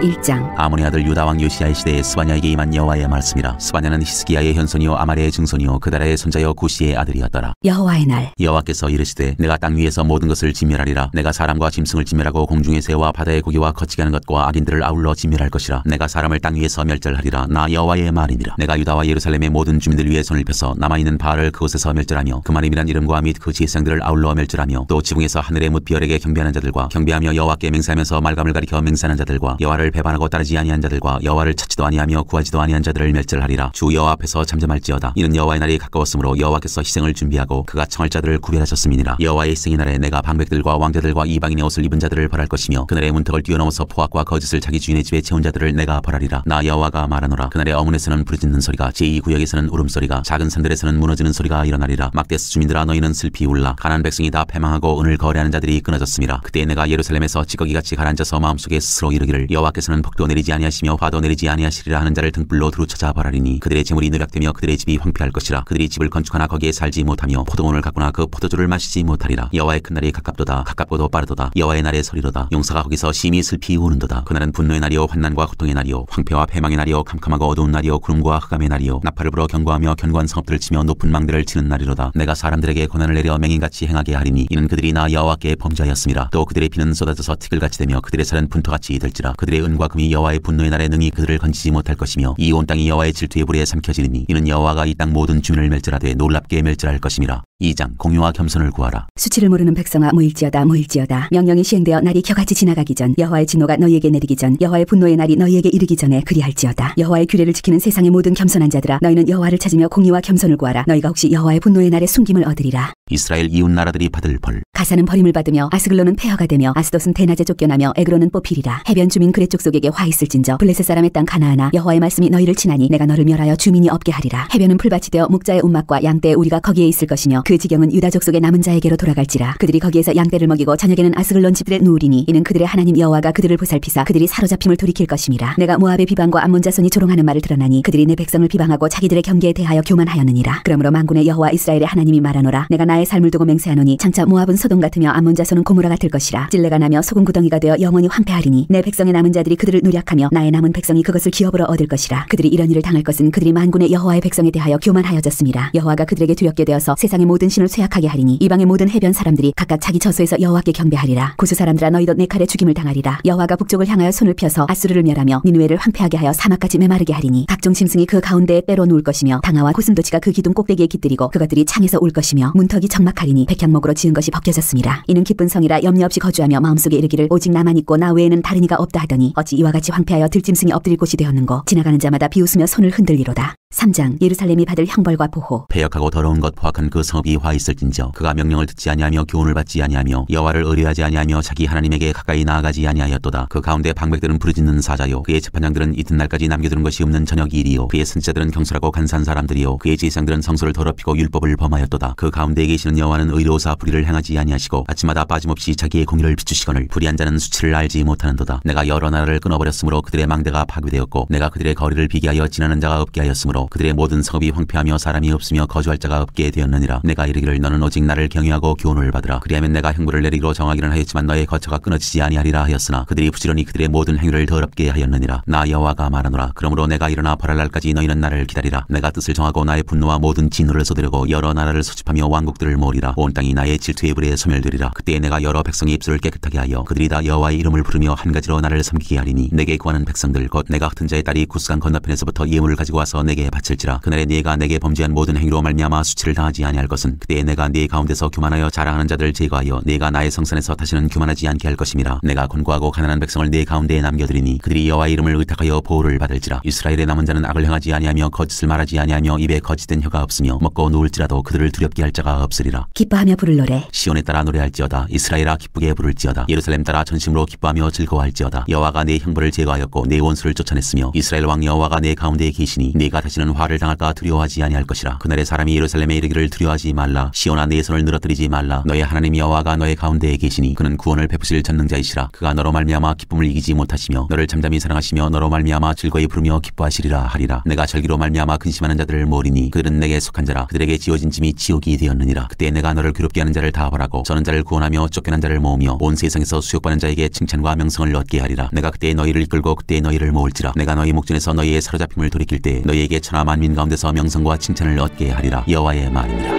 1장. 아몬의 아들 유다 왕 요시아의 시대에 스바냐에게 임한 여호와의 말씀이라. 스바냐는 히스기야의 현손이요 아말의 증손이요 그다라의 손자여 구시의 아들이었더라. 여호와의 날. 여호와께서 이르시되 내가 땅 위에서 모든 것을 진멸하리라. 내가 사람과 짐승을 진멸하고 공중의 새와 바다의 고기와 거치게 하는 것과 악인들을 아울러 진멸할 것이라. 내가 사람을 땅 위에서 멸절하리라. 나 여호와의 말이니라. 내가 유다와 예루살렘의 모든 주민들 위에 손을 펴서 남아있는 바알을 그곳에서 멸절하며 그만임이란 이름과 및 그 지혜상들을 아울러 멸절하며 또 지붕에서 하늘의 뭇비열에게 경배하는 자들과 경배하며 여호와께 맹세하면서 말감을 가리켜 맹세하는 자들과 여호와를 배반하고 따르지 아니한 자들과 여호와를 찾지도 아니하며 구하지도 아니한 자들을 멸절하리라. 주 여호와 앞에서 잠잠할지어다. 이는 여호와의 날이 가까웠으므로 여호와께서 희생을 준비하고 그가 청할 자들을 구별하셨음이니라. 여호와의 희생의 날에 내가 방백들과 왕자들과 이방인의 옷을 입은 자들을 벌할 것이며 그날의 문턱을 뛰어넘어서 포악과 거짓을 자기 주인의 집에 채운 자들을 내가 벌하리라. 나 여호와가 말하노라. 그날의 어문에서는 부르짖는 소리가 제2구역에서는 울음소리가 작은 산들에서는 무너지는 소리가 일어나리라. 막데스 주민들아 너희는 슬피 울라. 가나안 백성이 다 패망하고 은을 거래하는 자들이 끊어졌음이라 그때 내가 예루살렘에서 찌꺼기같이 가라앉아서 마음속에 스스로 이르기를 여호와께서는 복도 내리지 아니하시며 화도 내리지 아니하시리라 하는 자를 등불로 두루 찾아 벌하리니 그들의 재물이 노략되며 그들의 집이 황폐할 것이라 그들이 집을 건축하나 거기에 살지 못하며 포도원을 가꾸나 그 포도주를 마시지 못하리라. 여호와의 큰 날이 가깝도다. 가깝고도 빠르도다. 여호와의 날의 소리로다. 용사가 거기서 심히 슬피 우는도다. 그날은 분노의 날이요 환난과 고통의 날이요 황폐와 패망의 날이요 캄캄하고 어두운 날이요 구름과 흑암의 날이요 나팔을 불어 경고하며 견고한 성읍들을 치며 높은 망대를 치는 날이로다. 내가 사람들에게 고난을 내려 맹인같이 행하게 하리니 이는 그들이 나 여호와께 범죄하였음이라 또 그들의 피는 쏟아져서 티끌같이 되며 그들의 살은 분토같이 될지라. 그들의 은과 금이 여호와의 분노의 날에 능히 그들을 건지지 못할 것이며 이 온 땅이 여호와의 질투의 불에 삼켜지리니 이는 여호와가 이 땅 모든 주민을 멸절하되 놀랍게 멸절할 것임이라. 2장 공유와 겸손을 구하라. 수치를 모르는 백성아 모일지어다 모일지어다. 명령이 시행되어 날이 겨같이 지나가기 전 여호와의 진노가 너희에게 내리기 전 여호와의 분노의 날이 너희에게 이르기 전에 그리할지어다. 여호와의 규례를 지키는 세상의 모든 겸손한 자들아 너희는 여호와를 찾으며 공의와 겸손을 구하라. 너희가 혹시 여호와의 분노의 날에 숨김을 얻으리라. 이스라엘 이웃 나라들이 받을 벌. 가사는 버림을 받으며 아스글론은 폐허가 되며 아스돗은 대낮에 쫓겨나며 에그론은 뽑히리라. 해변 주민 그렛 족속에게 화 있을진저. 블레셋 사람의 땅 가나안아 여호와의 말씀이 너희를 치나니 내가 너를 멸하여 주민이 없게 하리라. 해변은 풀밭이 되어 목자의 움막과 양떼의 우리가 거기에 있을 것이며 그 지경은 유다 족속의 남은 자에게로 돌아갈지라. 그들이 거기에서 양떼를 먹이고 저녁에는 아스글론 집들에 누우리니 이는 그들의 하나님 여호와가 그들을 보살피사 그들이 사로잡힘을 돌이킬 것임이라. 내가 모압의 비방과 암몬 자손이 조롱하는 말을 들었나니 그들이 내 백성을 비방하고 자기들의 경계에 대하여 교만하였느니라. 그러므로 만군의 여호와 이스라엘의 하나님이 말하노라. 내가 나의 삶을 두고 맹세하노니 장차 모압은 소돔 같으며 암몬 자손은 고모라 같을 것이라. 찔레가 나며 소금 구덩이가 되어 영원히 황폐하리니 내 백성의 남은 자들이 그들을 노략하며 나의 남은 백성이 그것을 기업으로 얻을 것이라. 그들이 이런 일을 당할 것은 그들이 만군의 여호와의 백성에 대하여 교만하여졌습니다. 여호와가 그들에게 두렵게 되어서 세상의 모든 신을 쇠약하게 하리니 이방의 모든 해변 사람들이 각각 자기 저소에서 여호와께 경배하리라. 고수 사람들아 너희도 내 칼에 죽임을 당하리라. 여호와가 북쪽을 향하여 손을 펴서 아수르를 멸하며 니누에를 황폐하게 하여 사막까지 메마르게 하리니 각종 짐승이 그 가운데에 때로 누울 것이며 당하와 고슴도치가 그 기둥 꼭대기에 깃들이고 그것들이 창에서 울 것이며 문턱이 적막하리니 백향목으로 지은 것이 벗겨졌습니다. 이는 기쁜 성이라 염려 없이 거주하며 마음속에 이르기를 오직 나만 있고 나 외에는 다른 이가 없다 하더니 어찌 이와 같이 황폐하여 들짐승이 엎드릴 곳이 되었는고 지나가는 자마다 비웃으며 손을 흔들리로다. 3장 예루살렘이 받을 형벌과 보호. 폐역하고 더러운 것 포악한 그 성읍이 화 있을진저 그가 명령을 듣지 아니하며 교훈을 받지 아니하며 여호와를 의뢰하지 아니하며 자기 하나님에게 가까이 나아가지 아니하였도다. 그 가운데 방백들은 부르짖는 사자요. 그의 재판장들은 이튿날까지 남겨두는 것이 없는 저녁 일이요. 그의 선지자들은 경솔하고 간사한 사람들이요. 그의 제사장들은 성소를 더럽히고 율법을 범하였도다. 그 가운데 계시는 여호와는 의로우사 불의를 행하지 아니하시고 아침마다 빠짐없이 자기의 공의를 비추시거늘 불의한 자는 수치를 알지 못하는도다. 내가 여러 나라를 끊어버렸으므로 그들의 망대가 파괴되었고 내가 그들의 거리를 비게 하여 지나는 자가 없게 하였으므로 그들의 모든 성읍이 황폐하며 사람이 없으며 거주할 자가 없게 되었느니라. 내가 이르기를 너는 오직 나를 경유하고 교훈을 받으라. 그리하면 내가 형벌을 내리기로 정하기는 하였지만 너의 거처가 끊어지지 아니하리라 하였으나 그들이 부지런히 그들의 모든 행위를 더럽게 하였느니라. 나 여호와가 말하노라. 그러므로 내가 일어나 벌할 날까지 너희는 나를 기다리라. 내가 뜻을 정하고 나의 분노와 모든 진노를 쏟으려고 여러 나라를 소집하며 왕국들을 모으리라. 온 땅이 나의 질투의 불에 소멸되리라. 그때에 내가 여러 백성의 입술을 깨끗하게 하여 그들이 다 여호와의 이름을 부르며 한 가지로 나를 섬기게 하리니 내게 구하는 백성들 곧 내가 흩은 자의 딸이 구스강 건너편에서부터 예물을 가지고 와서 내게 바칠지라 그날에 네가 내게 범죄한 모든 행위로 말미암아 수치를 당하지 아니할 것은 그때에 내가 네 가운데서 교만하여 자랑하는 자들을 제거하여 네가 나의 성산에서 다시는 교만하지 않게 할 것임이라 내가 권고하고 가난한 백성을 네 가운데에 남겨두리니 그들이 여호와의 이름을 의탁하여 보호를 받을지라 이스라엘의 남은 자는 악을 행하지 아니하며 거짓을 말하지 아니하며 입에 거짓된 혀가 없으며 먹고 누울지라도 그들을 두렵게 할 자가 없으리라. 기뻐하며 부를 노래. 시온에 따라 노래할지어다. 이스라엘아 기쁘게 부를지어다. 예루살렘 따라 전심으로 기뻐하며 즐거워할지어다. 여호와가 네 형벌을 제거하였고 네 원수를 쫓아냈으며 이스라엘 왕 여호와가 네 가운데에 계시니 네가 다시 는 화를 당할까 두려워하지 아니할 것이라. 그날의 사람이 예루살렘에 이르기를 두려워하지 말라. 시온아 네 손을 늘어뜨리지 말라. 너의 하나님 여호와가 너의 가운데에 계시니 그는 구원을 베푸실 전능자이시라. 그가 너로 말미암아 기쁨을 이기지 못하시며 너를 잠잠히 사랑하시며 너로 말미암아 즐거이 부르며 기뻐하시리라 하리라. 내가 절기로 말미암아 근심하는 자들을 모으리니 그들은 내게 속한 자라. 그들에게 지어진 짐이 지옥이 되었느니라. 그때 내가 너를 괴롭게 하는 자를 다 벌하고 저는 자를 구원하며 쫓겨난 자를 모으며 온 세상에서 수욕받는 자에게 칭찬과 명성을 얻게 하리라. 내가 그때 너희를 이끌고 그때 너희를 모을지라. 내가 너희 목전에서 너희의 사로잡힘을 돌이킬 때 너희에게 천하 만민 가운데서 명성과 칭찬을 얻게 하리라. 여호와의 말이니라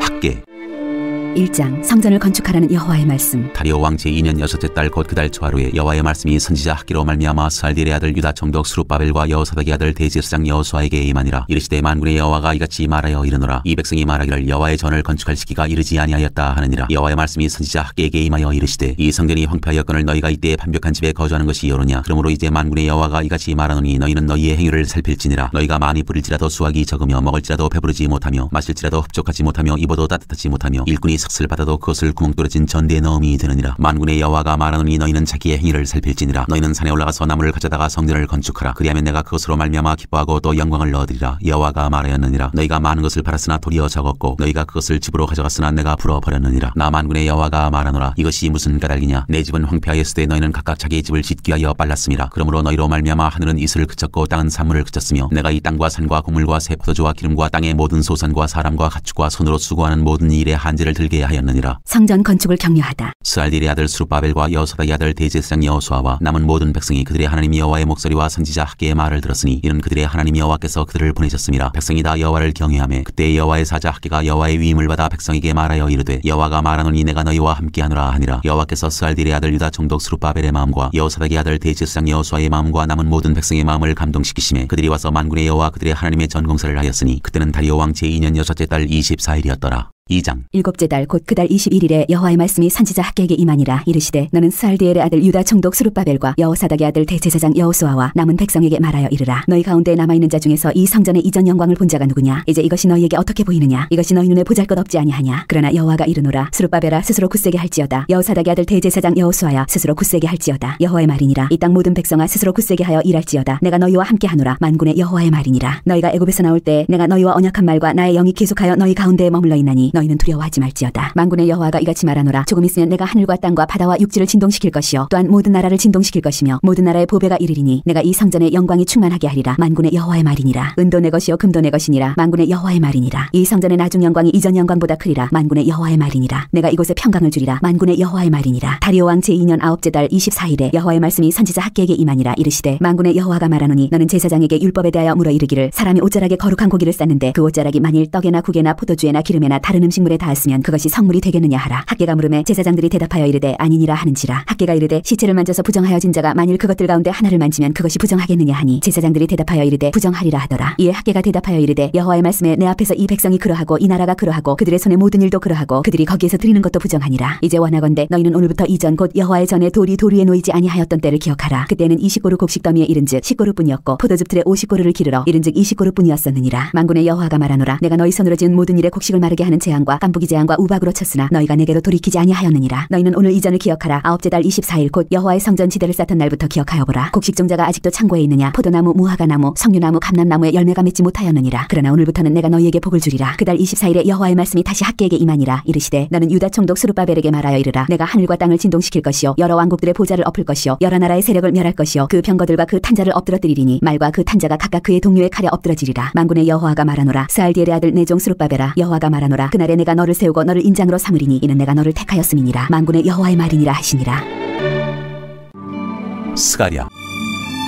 학계 1장 성전을 건축하라는 여호와의 말씀. 다리오 왕 제2년 여섯째 달 곧 그달 초하루에 여호와의 말씀이 선지자 학기로 말미암아 스알딜의 아들 유다 총독 수룹바벨과 여호사닥의 아들 대제사장 여호수아에게 임하니라. 이르시되 만군의 여호와가 이같이 말하여 이르노라. 이 백성이 말하기를 여호와의 전을 건축할 시기가 이르지 아니하였다 하느니라. 여호와의 말씀이 선지자 학기에게 임하여 이르시되 이 성전이 황폐하였거늘 너희가 이때 반벽한 집에 거주하는 것이 여로냐 그러므로 이제 만군의 여호와가 이같이 말하노니 너희는 너희의 행위를 살필지니라. 너희가 많이 부릴지라도 수확이 적으며 먹을지라도 배부르지 못하며 마실지라도 흡족하지 못하며 입어도 따뜻하지 못하며 일꾼이 삭슬 받아도 그것을 구멍 뚫어진 전대에 넣음이 되느니라. 만군의 여호와가 말하노니 너희는 자기의 행위를 살필지니라. 너희는 산에 올라가서 나무를 가져다가 성전을 건축하라. 그리하면 내가 그것으로 말미암아 기뻐하고 또 영광을 얻으리라. 여호와가 말하였느니라. 너희가 많은 것을 팔았으나 도리어 적었고 너희가 그것을 집으로 가져갔으나 내가 불어 버렸느니라. 나 만군의 여호와가 말하노라. 이것이 무슨 까닭이냐? 내 집은 황폐하였을 때 너희는 각각 자기의 집을 짓기 위하여 빨랐습니다. 그러므로 너희로 말미암아 하늘은 이슬을 그쳤고 땅은 산물을 그쳤으며 내가 이 땅과 산과 곡물과 새 포도주와 기름과 땅의 모든 소산과 사람과 가축과 손으로 수고하는 모든 일에 한제를 들게 하였느니라 성전 건축을 격려하다 스알딜의 아들 수르바벨과 여호사닥의 아들 대제사장 여호수아와 남은 모든 백성이 그들의 하나님 여호와의 목소리와 선지자 학계의 말을 들었으니 이는 그들의 하나님 여호와께서 그들을 보내셨습니다. 백성이 다 여호와를 경외하며 그때 여호와의 사자 학계가 여호와의 위임을 받아 백성에게 말하여 이르되 여호와가 말하노니 내가 너희와 함께하노라 하니라 여호와께서 스알딜의 아들 유다 총독 수르바벨의 마음과 여호사닥의 아들 대제사장 여호수아의 마음과 남은 모든 백성의 마음을 감동시키심에 그들이 와서 만군의 여호와 그들의 하나님의 전공사를 하였으니 그때는 다리오 왕 제2년 여섯째 달 24일이었더라. 2장. 일곱째 달 곧 그달 21일에 여호와의 말씀이 선지자 학계에게 임하니라 이르시되 너는 스알디엘의 아들 유다 총독 수룹바벨과 여호사닥의 아들 대제사장 여호수아와 남은 백성에게 말하여 이르라. 너희 가운데 남아있는 자 중에서 이 성전의 이전 영광을 본 자가 누구냐? 이제 이것이 너희에게 어떻게 보이느냐? 이것이 너희 눈에 보잘것 없지 아니하냐? 그러나 여호와가 이르노라. 수룹바벨아 스스로 굳세게 할지어다. 여호사닥의 아들 대제사장 여호수아야 스스로 굳세게 할지어다. 여호와의 말이니라. 이 땅 모든 백성아 스스로 굳세게 하여 일할지어다. 내가 너희와 함께 하노라. 만군의 여호와의 말이니라. 너희가 애굽에서 나올 때 내가 너희와 언약한 말과 나의 영이 계속하여 너희 가운데에 머물러 있나니 너희는 두려워하지 말지어다. 만군의 여호와가 이같이 말하노라. 조금 있으면 내가 하늘과 땅과 바다와 육지를 진동시킬 것이요 또한 모든 나라를 진동시킬 것이며 모든 나라의 보배가 이르리니 내가 이 성전의 영광이 충만하게 하리라. 만군의 여호와의 말이니라. 은도 내 것이요 금도 내 것이니라. 만군의 여호와의 말이니라. 이 성전의 나중 영광이 이전 영광보다 크리라. 만군의 여호와의 말이니라. 내가 이곳에 평강을 주리라. 만군의 여호와의 말이니라. 다리오 왕 제2년 아홉째 달 24일에 여호와의 말씀이 선지자 학계에게 임하니라 이르시되 만군의 여호와가 말하노니 너는 제사장에게 율법에 대하여 물어 이르기를 사람이 옷자락에 거룩한 고기를 쌌는데 그 옷자락이 만일 떡에나 국에나 포도주에나 기름에나 다른 음식물에 닿았으면 그것이 성물이 되겠느냐 하라. 학계가 물음에 제사장들이 대답하여 이르되 아니니라 하는지라. 학계가 이르되 시체를 만져서 부정하여 진 자가 만일 그것들 가운데 하나를 만지면 그것이 부정하겠느냐 하니 제사장들이 대답하여 이르되 부정하리라 하더라. 이에 학계가 대답하여 이르되 여호와의 말씀에 내 앞에서 이 백성이 그러하고 이 나라가 그러하고 그들의 손의 모든 일도 그러하고 그들이 거기에서 드리는 것도 부정하니라. 이제 원하건대 너희는 오늘부터 이전 곧 여호와의 전에 돌이 도리에 놓이지 아니하였던 때를 기억하라. 그때는 20고르 곡식 더미에 이른즉 10고르뿐이었고 포도즙 틀에 50고르를 길으러 이른즉 20고르뿐이었었느니라. 만군의 여호와가 말하노라. 내가 너희 손으로 지은 모든 일에 곡식을 마르게 하는 재앙과 깜부기 재앙과 우박으로 쳤으나 너희가 내게로 돌이키지 아니하였느니라. 너희는 오늘 이전을 기억하라. 아홉째 달 24일 곧 여호와의 성전 지대를 쌓던 날부터 기억하여 보라. 곡식 종자가 아직도 창고에 있느냐? 포도나무 무화과나무 석류나무 감람나무에 열매가 맺지 못하였느니라. 그러나 오늘부터는 내가 너희에게 복을 주리라. 그달 24일에 여호와의 말씀이 다시 학개에게 임하니라. 이르시되 너는 유다 총독 스룹바벨에게 말하여 이르라. 내가 하늘과 땅을 진동시킬 것이요 여러 왕국들의 보좌를 엎을 것이요 여러 나라의 세력을 멸할 것이요 그 병거들과 그 탄 자를 엎드러뜨리리니 말과 그 탄 자가 각각 그의 동료의 칼에 엎드러지리라. 만군의 여호와가 말하노라. 스알디엘의 아들 내 종 스룹바벨아 여호와가 말하노라. 그날에 내가 너를 세우고 너를 인장으로 삼으리니 이는 내가 너를 택하였음이니라. 만군의 여호와의 말이니라 하시니라. 스가랴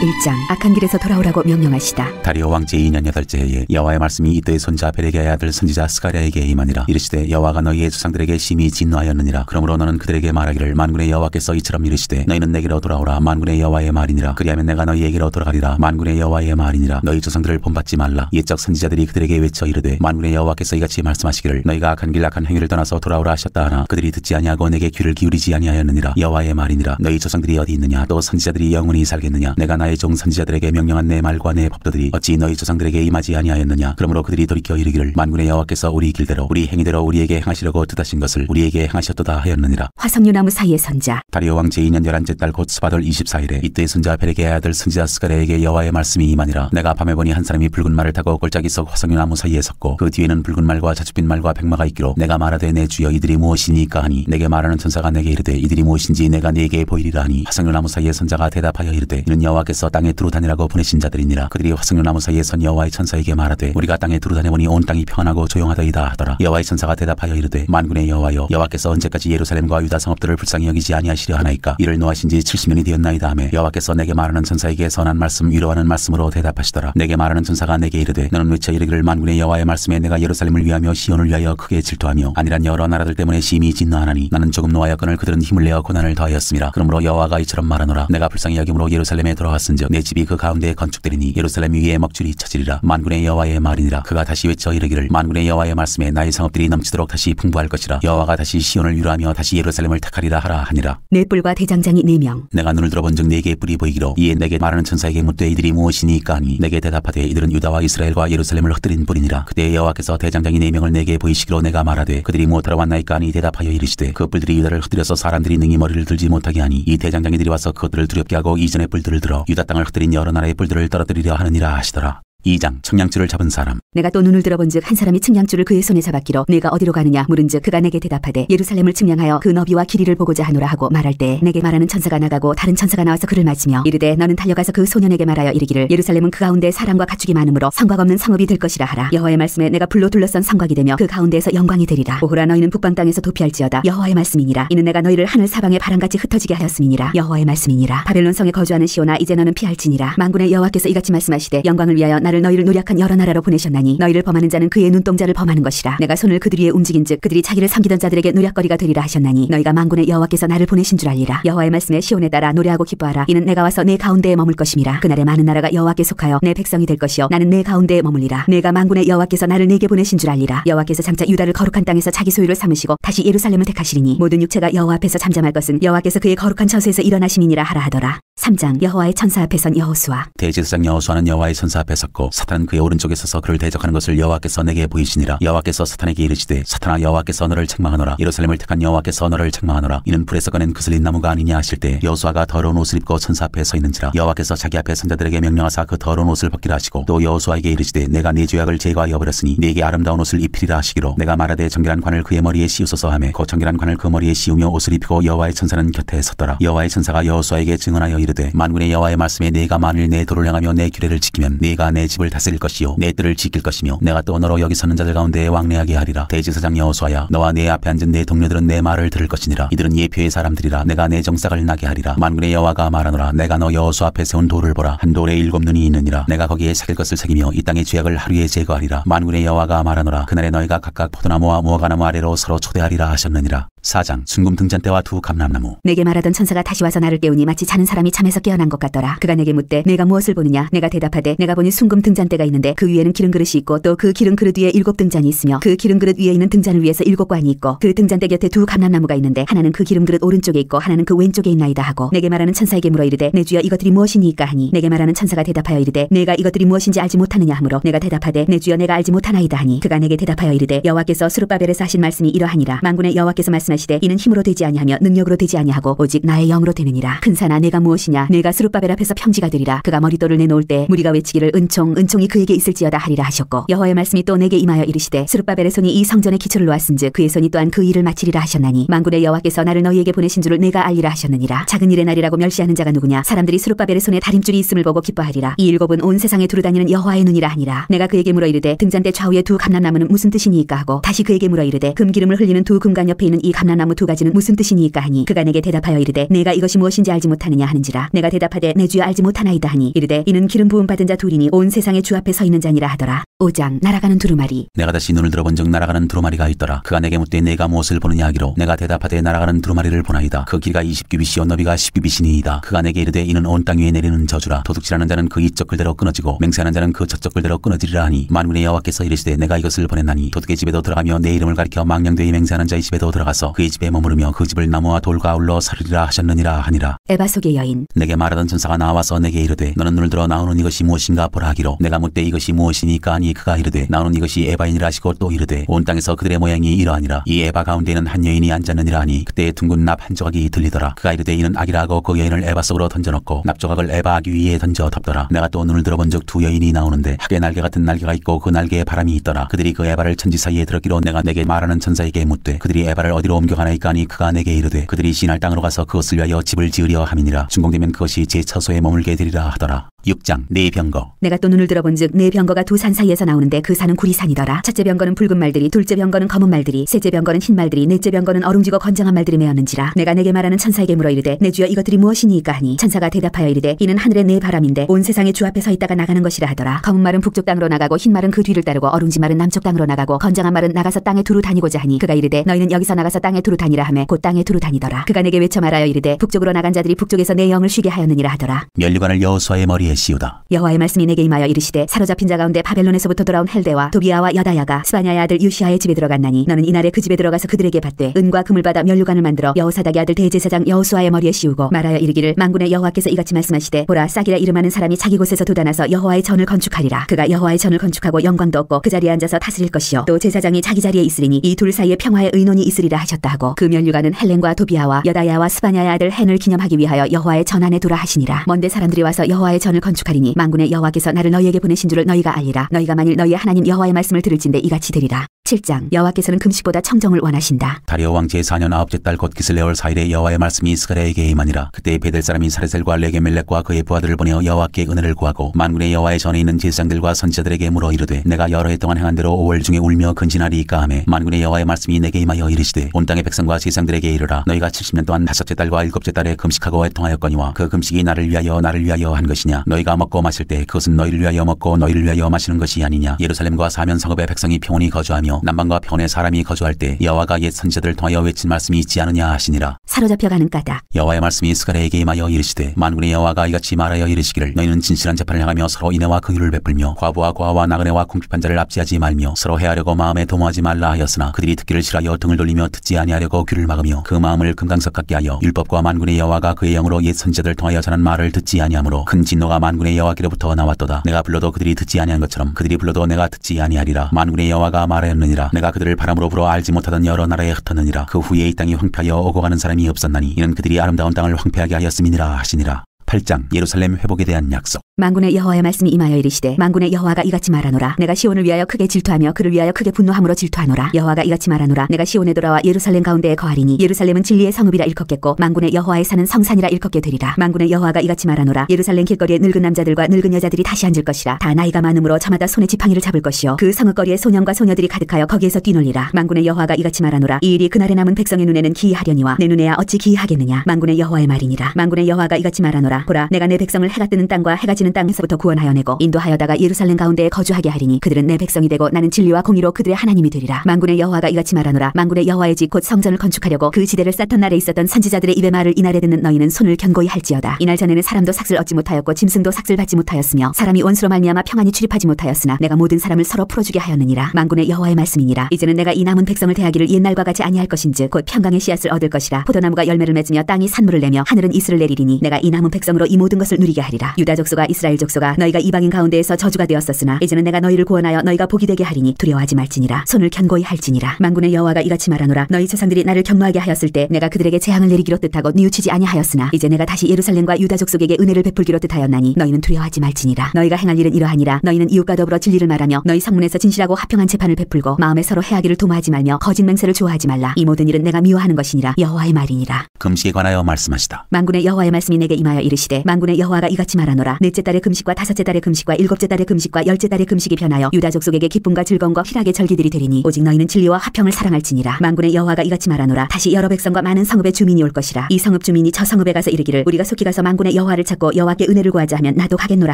1장 악한 길에서 돌아오라고 명령하시다. 다리오 왕제 2년 여덟째 해에 여호와의 말씀이 이때의 손자 베레게의 아들 선지자 스가랴에게 임하니라. 이르시되 여호와가 너희의 조상들에게 심히 진노하였느니라. 그러므로 너는 그들에게 말하기를 만군의 여호와께서 이처럼 이르시되 너희는 내게로 돌아오라. 만군의 여호와의 말이니라. 그리하면 내가 너희에게로 돌아가리라. 만군의 여호와의 말이니라. 너희 조상들을 본받지 말라. 옛적 선지자들이 그들에게 외쳐 이르되 만군의 여호와께서 이같이 말씀하시기를 너희가 악한 길 악한 행위를 떠나서 돌아오라 하셨다 하나 그들이 듣지 아니하고 내게 귀를 기울이지 아니하였느니라. 여호와의 말이니라. 너희 조상들이 어디 있느냐? 또 선지자들이 영원히 살겠느냐? 내가 나의 종 선지자들에게 명령한 내 말과 내 법도들이 어찌 너희 조상들에게 임하지 아니하였느냐? 그러므로 그들이 돌이켜 이르기를 만군의 여호와께서 우리 길대로 우리 행위대로 우리에게 행하시려고 뜻하신 것을 우리에게 행하셨도다 하였느니라. 화석류나무 사이에 선 자. 다리오 왕 제2년 11째 달 곧 스밧월 24일에 잇도의 손자 베레갸의 아들 선지자 스가랴에게 여호와의 말씀이 임하니라. 내가 밤에 보니 한 사람이 붉은 말을 타고 골짜기 속 화석류나무 사이에 섰고 그 뒤에는 붉은 말과 자줏빛 말과 백마가 있기로 내가 말하되 내 주여 이들이 무엇이니까 하니 내게 말하는 천사가 내게 이르되 이들이 무엇인지 내가 네게 보이리라 하니 화석류나무 사이에 선 자가 대답하여 이르되 이는 여호와께서 땅에 두루 다니라고 보내신 자들이니라. 그들이 화석류나무 사이에 선 여호와의 천사에게 말하되 우리가 땅에 두루 다녀보니 온 땅이 평안하고 조용하더이다 하더라. 여호와의 천사가 대답하여 이르되 만군의 여호와여 여호와께서 언제까지 예루살렘과 유다 성읍들을 불쌍히 여기지 아니하시려 하나이까? 이를 노하신 지 70년이 되었나이다 하며 여호와께서 내게 말하는 천사에게 선한 말씀 위로하는 말씀으로 대답하시더라. 내게 말하는 천사가 내게 이르되 너는 외쳐 이르기를 만군의 여호와의 말씀에 내가 예루살렘을 위하며 시온을 위하여 크게 질투하며 아니란 여러 나라들 때문에 심히 진노하나니 나는 조금 노하였거늘 그들은 힘을 내어 고난을 더하였음이라 그러므로 여호와가 이처럼 말하노라. 내가 불쌍히 여김으로 예루살렘에 들어왔 은즉 내 집이 그 가운데 에 건축되리니 예루살렘 위에 먹줄이 쳐지리라. 만군의 여호와의 말이니라. 그가 다시 외쳐 이르기를 만군의 여호와의 말씀에 나의 성읍들이 넘치도록 다시 풍부할 것이라. 여호와가 다시 시온을 위로하며 다시 예루살렘을 택하리라 하라 하니라. 네 뿔과 대장장이 네 명. 내가 눈을 들어본즉 네 개의 뿔이 보이기로 이에 내게 말하는 천사에게 묻되 이들이 무엇이니까 하니 내게 대답하되 이들은 유다와 이스라엘과 예루살렘을 흩뜨린 뿔이니라. 그때 여호와께서 대장장이 네 명을 내게 보이시기로 내가 말하되 그들이 무엇하러 왔나이까 하니 대답하여 이르시되 그 뿔들이 유다를 흩뜨려서 사람들이 능히 머리를 들지 못하게 하니 이 대장장이들이 와서 그것들을 두렵게 하고 이전의 뿔들을 들어 유다 땅을 흩뜨린 여러 나라의 뿔들을 떨어뜨리려 하느니라 하시더라 2장 청량줄을 잡은 사람. 내가 또 눈을 들어본즉 한 사람이 측량줄을 그의 손에 잡았기로 네가 어디로 가느냐 물은즉 그가 내게 대답하되 예루살렘을 측량하여 그 너비와 길이를 보고자 하노라 하고 말할 때 내게 말하는 천사가 나가고 다른 천사가 나와서 그를 맞으며 이르되 너는 달려가서 그 소년에게 말하여 이르기를 예루살렘은 그 가운데 사람과 가축이 많으므로 성곽 없는 성읍이 될 것이라 하라. 여호와의 말씀에 내가 불로 둘러싼 성곽이 되며 그 가운데에서 영광이 되리라. 오호라 너희는 북방 땅에서 도피할지어다. 여호와의 말씀이니라. 이는 내가 너희를 하늘 사방에 바람같이 흩어지게 하였음이니라. 여호와의 말씀이니라. 바벨론 성에 거주하는 시오나 이제 너는 피할지니라. 만군의 여호와께서 이같이 말씀하시되 영광을 위하여 나를 너희를 노력한 여러 나라로 보내셨나니 너희를 범하는 자는 그의 눈동자를 범하는 것이라. 내가 손을 그들 위에 움직인즉 그들이 자기를 섬기던 자들에게 노략거리가 되리라 하셨나니 너희가 만군의 여호와께서 나를 보내신 줄 알리라. 여호와의 말씀에 시온에 따라 노래하고 기뻐하라. 이는 내가 와서 내 가운데에 머물 것임이라. 그날에 많은 나라가 여호와께 속하여 내 백성이 될 것이요 나는 내 가운데에 머물리라. 내가 만군의 여호와께서 나를 내게 보내신 줄 알리라. 여호와께서 장차 유다를 거룩한 땅에서 자기 소유를 삼으시고 다시 예루살렘을 택하시리니 모든 육체가 여호와 앞에서 잠잠할 것은 여호와께서 그의 거룩한 처소에서 일어나심이니라 하라 하더라. 3장 여호와의 천사 앞에 선 여호수아. 대제사장 여호수아는 여호와의 천사 앞에 섰고 사탄은 그의 오른쪽에 서서 그를 대적하는 것을 여호와께서 내게 보이시니라. 여호와께서 사탄에게 이르시되 사탄아 여호와께서 너를 책망하노라. 예루살렘을 택한 여호와께서 너를 책망하노라. 이는 불에서 꺼낸 그슬린 나무가 아니냐 하실 때 여호수아가 더러운 옷을 입고 천사 앞에 서 있는지라. 여호와께서 자기 앞에 선자들에게 명령하사 그 더러운 옷을 벗기라 하시고 또 여호수아에게 이르시되 내가 네 죄악을 제거하여 버렸으니 네게 아름다운 옷을 입히리라 하시기로. 내가 말하되 정결한 관을 그의 머리에 씌우소서 하매 그 정결한 관을 그 머리에 씌우며 옷을 입히고 여호와의 천사는 곁에 섰더라. 여호와의 천사가 여호수아에게 증언하여 이르되 만군의 여호와의 말씀에 네가 만일 내 도를 행하며 내 규례를 지키면 네가 내내 집을 다스릴 것이요. 내 뜰을 지킬 것이며 내가 또 너로 여기 서는 자들 가운데 왕래하게 하리라. 대제사장 여호수아야 너와 내 앞에 앉은 내 동료들은 내 말을 들을 것이니라. 이들은 예표의 사람들이라. 내가 내 정삭을 나게 하리라. 만군의 여호와가 말하노라. 내가 너 여호수 앞에 세운 돌을 보라. 한 돌에 일곱 눈이 있느니라. 내가 거기에 새길 것을 새기며 이 땅의 죄악을 하루에 제거하리라. 만군의 여호와가 말하노라. 그날에 너희가 각각 포도나무와 무화과나무 아래로 서로 초대하리라 하셨느니라 사장 순금 등잔대와 두 감람나무 내게 말하던 천사가 다시 와서 나를 깨우니 마치 자는 사람이 잠에서 깨어난 것 같더라. 그가 내게 묻되 내가 무엇을 보느냐? 내가 대답하되 내가 보니 순금 등잔대가 있는데 그 위에는 기름 그릇이 있고 또 그 기름 그릇 위에 일곱 등잔이 있으며 그 기름 그릇 위에 있는 등잔을 위해서 일곱 관이 있고 그 등잔대 곁에 두 감람나무가 있는데 하나는 그 기름 그릇 오른쪽에 있고 하나는 그 왼쪽에 있나이다 하고 내게 말하는 천사에게 물어 이르되 내 주여 이것들이 무엇이니까 하니 내게 말하는 천사가 대답하여 이르되 내가 이것들이 무엇인지 알지 못하느냐 하므로 내가 대답하되 내 주여 내가 알지 못하나이다 하니 그가 내게 대답하여 이르되 여호와께서 수르바벨에서 하신 말씀이 이러하니라 만군의 여호와께서 말씀하 시되 이는 힘으로 되지 아니하며 능력으로 되지 아니하고 오직 나의 영으로 되느니라. 큰 산아 내가 무엇이냐? 내가 수르바벨 앞에서 평지가 되리라. 그가 머리돌을 내놓을 때 무리가 외치기를 은총 은총이 그에게 있을지어다 하리라 하셨고 여호와의 말씀이 또 내게 임하여 이르시되 수르바벨의 손이 이 성전의 기초를 놓았은즉 그의 손이 또한 그 일을 마치리라 하셨나니 만군의 여호와께서 나를 너희에게 보내신 줄을 내가 알리라 하셨느니라. 작은 일의 날이라고 멸시하는 자가 누구냐? 사람들이 수르바벨의 손에 다림줄이 있음을 보고 기뻐하리라. 이 일곱은 온 세상에 두루다니는 여호와의 눈이라 하니라. 내가 그에게 물어 이르되 등잔대 좌우에 두 감람나무는 무슨 뜻이니까 하고 다시 그에게 물어 이르되 금기름을 흘리는 두 금관 옆에 있는 이 감 람나무 두 가지는 무슨 뜻이니까 하니 그가 내게 대답하여 이르되 내가 이것이 무엇인지 알지 못하느냐 하는지라 내가 대답하되 내 주여 알지 못하나이다 하니 이르되 이는 기름 부음 받은 자 둘이니 온 세상의 주 앞에 서 있는 자니라 하더라 5장 날아가는 두루마리 내가 다시 눈을 들어본즉 날아가는 두루마리가 있더라. 그가 내게 묻되 내가 무엇을 보느냐 하기로 내가 대답하되 날아가는 두루마리를 보나이다. 그 길이가 20규빗이요 너비가 10규빗이니이다. 그가 내게 이르되 이는 온 땅 위에 내리는 저주라. 도둑질하는 자는 그 이쪽 글대로 끊어지고 맹세하는 자는 그 저쪽 글대로 끊어지리라 하니 만군의 여호와께서 이르시되 내가 이것을 보냈나니 도둑의 집에도 들어가며 내 이름을 가리켜 망령되이 맹세하는 자의 집에도 들어가서 그의 집에 머무르며 그 집을 나무와 돌과 아울러 사르리라 하셨느니라 하니라. 에바 속의 여인 내게 말하던 천사가 나와서 내게 이르되 너는 눈을 들어 나오는 이것이 무엇인가 보라 하기로 내가 묻되 이것이 무엇이니까 하니 그가 이르되 나오는 이것이 에바이니라 하시고 또 이르되 온 땅에서 그들의 모양이 이러하니라. 이 에바 가운데에는 한 여인이 앉았느니라 하니 그때 둥근 납 한 조각이 들리더라. 그가 이르되 이는 악이라 하고 그 여인을 에바 속으로 던져놓고 납 조각을 에바 아귀 위에 던져 덮더라. 내가 또 눈을 들어본즉 두 여인이 나오는데 학의 날개 같은 날개가 있고 그 날개에 바람이 있더라. 그들이 그 에바를 천지 사이에 들었기로 내가 내게 말하는 천사에게 묻되 그들이 에바를 어디로 옮겨가나이까 하니 그가 내게 이르되 그들이 시날 땅으로 가서 그것을 위하여 집을 지으려 함이니라. 준공되면 그것이 제 처소에 머물게 되리라 하더라 6장 네 병거 내가 또 눈을 들어본즉 네 병거가 두 산 사이에서 나오는데 그 산은 구리산이더라. 첫째 병거는 붉은 말들이, 둘째 병거는 검은 말들이, 셋째 병거는 흰 말들이, 넷째 병거는 얼음지고 건장한 말들이 메었는지라. 내가 내게 말하는 천사에게 물어 이르되 내 주여 이것들이 무엇이니까 하니 천사가 대답하여 이르되 이는 하늘의 네 바람인데 온 세상의 주 앞에 서 있다가 나가는 것이라 하더라. 검은 말은 북쪽 땅으로 나가고 흰 말은 그 뒤를 따르고 얼음지 말은 남쪽 땅으로 나가고 건장한 말은 나가서 땅에 두루 다니고자 하니 그가 이르되 너희는 여기서 나가서 땅에 두루 다니라 하매 곧 땅에 두루 다니더라. 그가 내게 외쳐 말하여 이르되 북쪽으로 나간 자들이 북쪽에서 내 영을 쉬게 하였느니라 하더라. 면류관을 여호수아의 머리에 씌우다. 여호와의 말씀이 내게 임하여 이르시되 사로잡힌 자 가운데 바벨론에서부터 돌아온 헬데와 도비아와 여다야가 스바냐의 아들 요시아의 집에 들어갔나니 너는 이날에 그 집에 들어가서 그들에게 받되 은과 금을 받아 면류관을 만들어 여호사닥의 아들 대제사장 여호수아의 머리에 씌우고 말하여 이르기를 만군의 여호와께서 이같이 말씀하시되 보라 싹이라 이름하는 사람이 자기 곳에서 돋아나서 여호와의 전을 건축하리라. 그가 여호와의 전을 건축하고 영광도 얻고 그 자리에 앉아서 다스릴 것이요 또 제사장이 자기 자리에 있으리니 이 둘 사이에 평화의 의논이 있으리라 하셨다 하고 그 면류관은 헬렘과 도비아와 여다야와 스바냐의 아들 헨을 기념하기 위하여 여호와의 전 안에 두라 하시니라. 먼데 사람들이 와서 여호와의 전을 건축하리니 만군의 여호와께서 나를 너희에게 보내신 줄을 너희가 알리라. 너희가 만일 너희의 하나님 여호와의 말씀을 들을진대 이같이 되리라 7장 여호와께서는 금식보다 청종을 원하신다. 다리오 왕 제4년 아홉째 달 곧 기슬레올 4일에 여호와의 말씀이 스가랴에게 임하니라. 그때 베델 사람이 사레셀과 레게멜렉과 그의 부하들을 보내어 여호와께 은혜를 구하고 만군의 여호와의 전에 있는 제사장들과 선지자들에게 물어 이르되 내가 여러 해 동안 행한 대로 5월 중에 울며 근진하리이까 하매 만군의 여호와의 말씀이 내게 임하여 이르시되 온 땅의 백성과 제사장들에게 이르라. 너희가 70년 동안 다섯째 달과 일곱째 달에 금식하고 애통하였거니와 그 금식이 나를 위하여 나를 위하여 한 것이냐? 너희가 먹고 마실 때 그것은 너희를 위하여 먹고 너희를 위하여 마시는 것이 아니냐? 예루살렘과 사면 성읍의 백성이 평온히 거주하며 남방과 편의 사람이 거주할 때 여호와가 옛 선지자들을 통하여 외친 말씀이 있지 않느냐 하시니라. 사로잡혀가는 까닭. 여호와의 말씀이 스가랴에게 임하여 이르시되 만군의 여호와가 이같이 말하여 이르시기를 너희는 진실한 재판을 향하며 서로 인애와 긍휼을 베풀며 과부와 고아와 나그네와 궁핍한 자를 압제하지 말며 서로 해하려고 마음에 도모하지 말라 하였으나 그들이 듣기를 싫어하여 등을 돌리며 듣지 아니하려고 귀를 막으며 그 마음을 금강석 같게 하여 율법과 만군의 여호와가 그의 영으로 옛 선지자들을 통하여 전한 말을 듣지 아니하므로 큰 진노가 만군의 여호와께로부터 나왔도다. 내가 불러도 그들이 듣지 아니한 것처럼 그들이 불러도 내가 듣지 아니하리라. 만군의 여호와가 말하였느니라 내가 그들을 바람으로 불어 알지 못하던 여러 나라에 흩었느니라. 그 후에 이 땅이 황폐하여 오고 가는 사람이 없었나니 이는 그들이 아름다운 땅을 황폐하게 하였음이니라 하시니라 8장 예루살렘 회복에 대한 약속. 만군의 여호와의 말씀이 임하여 이르시되 만군의 여호와가 이같이 말하노라. 내가 시온을 위하여 크게 질투하며 그를 위하여 크게 분노함으로 질투하노라. 여호와가 이같이 말하노라. 내가 시온에 돌아와 예루살렘 가운데에 거하리니 예루살렘은 진리의 성읍이라 일컫겠고 만군의 여호와의 산은 성산이라 일컫게 되리라. 만군의 여호와가 이같이 말하노라. 예루살렘 길거리에 늙은 남자들과 늙은 여자들이 다시 앉을 것이라. 다 나이가 많음으로 저마다 손에 지팡이를 잡을 것이요. 그 성읍거리에 소년과 소녀들이 가득하여 거기에서 뛰놀리라. 만군의 여호와가 이같이 말하노라. 이 일이 그날에 남은 백성의 눈에는 기이하려니와 내 눈에야 어찌 기이하겠느냐. 만군의 여호와의 말이니라. 만군의 여호와가 이같이 말하노라 보라 내가 내 백성을 해가 뜨는 땅과 해가 지는 땅에서부터 구원하여 내고 인도하여다가 예루살렘 가운데에 거주하게 하리니 그들은 내 백성이 되고 나는 진리와 공의로 그들의 하나님이 되리라. 만군의 여호와가 이같이 말하노라. 만군의 여호와의 집 곧 성전을 건축하려고 그 지대를 쌓던 날에 있었던 선지자들의 입의 말을 이날에 듣는 너희는 손을 견고히 할지어다. 이날 전에는 사람도 삭슬 얻지 못하였고 짐승도 삭슬 받지 못하였으며 사람이 원수로 말미암아 평안히 출입하지 못하였으나 내가 모든 사람을 서로 풀어주게 하였느니라. 만군의 여호와의 말씀이니라. 이제는 내가 이 남은 백성을 대하기를 옛날과 같이 아니할 것인즉 곧 평강의 씨앗을 얻을 것이라. 포도나무가 열매를 맺으며 땅이 산물을 내며 하늘은 이슬을 내리리니 내가 이 남은 백성 으로 이 모든 것을 누리게 하리라. 유다 족속과 이스라엘 족속아 너희가 이방인 가운데에서 저주가 되었었으나 이제는 내가 너희를 구원하여 너희가 복이 되게 하리니 두려워하지 말지니라. 손을 견고히 할지니라. 만군의 여호와가 이같이 말하노라. 너희 조상들이 나를 경노하게 하였을 때 내가 그들에게 재앙을 내리기로 뜻하고 뉘우치지 아니하였으나 이제 내가 다시 예루살렘과 유다 족속에게 은혜를 베풀기로 뜻하였나니 너희는 두려워하지 말지니라. 너희가 행할 일은 이러하니라. 너희는 이웃과 더불어 진리를 말하며 너희 성문에서 진실하고 합평한 재판을 베풀고 마음에 서로 해하기를 도모하지 말며 거짓 맹세를 좋아하지 말라. 이 모든 일은 내가 미워하는 것이니라. 여호와의 말이니라. 금식에 관하여 말씀하시다. 만군의 여호와의 말씀이 내게 임하여 이르 시되 만군의 여호와가 이같이 말하노라. 넷째 달의 금식과 다섯째 달의 금식과 일곱째 달의 금식과 열째 달의 금식이 변하여 유다 족속에게 기쁨과 즐거움과 희락의 절기들이 되리니 오직 너희는 진리와 화평을 사랑할지니라. 만군의 여호와가 이같이 말하노라. 다시 여러 백성과 많은 성읍의 주민이 올 것이라. 이 성읍 주민이 저 성읍에 가서 이르기를 우리가 속히 가서 만군의 여호와를 찾고 여호와께 은혜를 구하자 하면 나도 가겠노라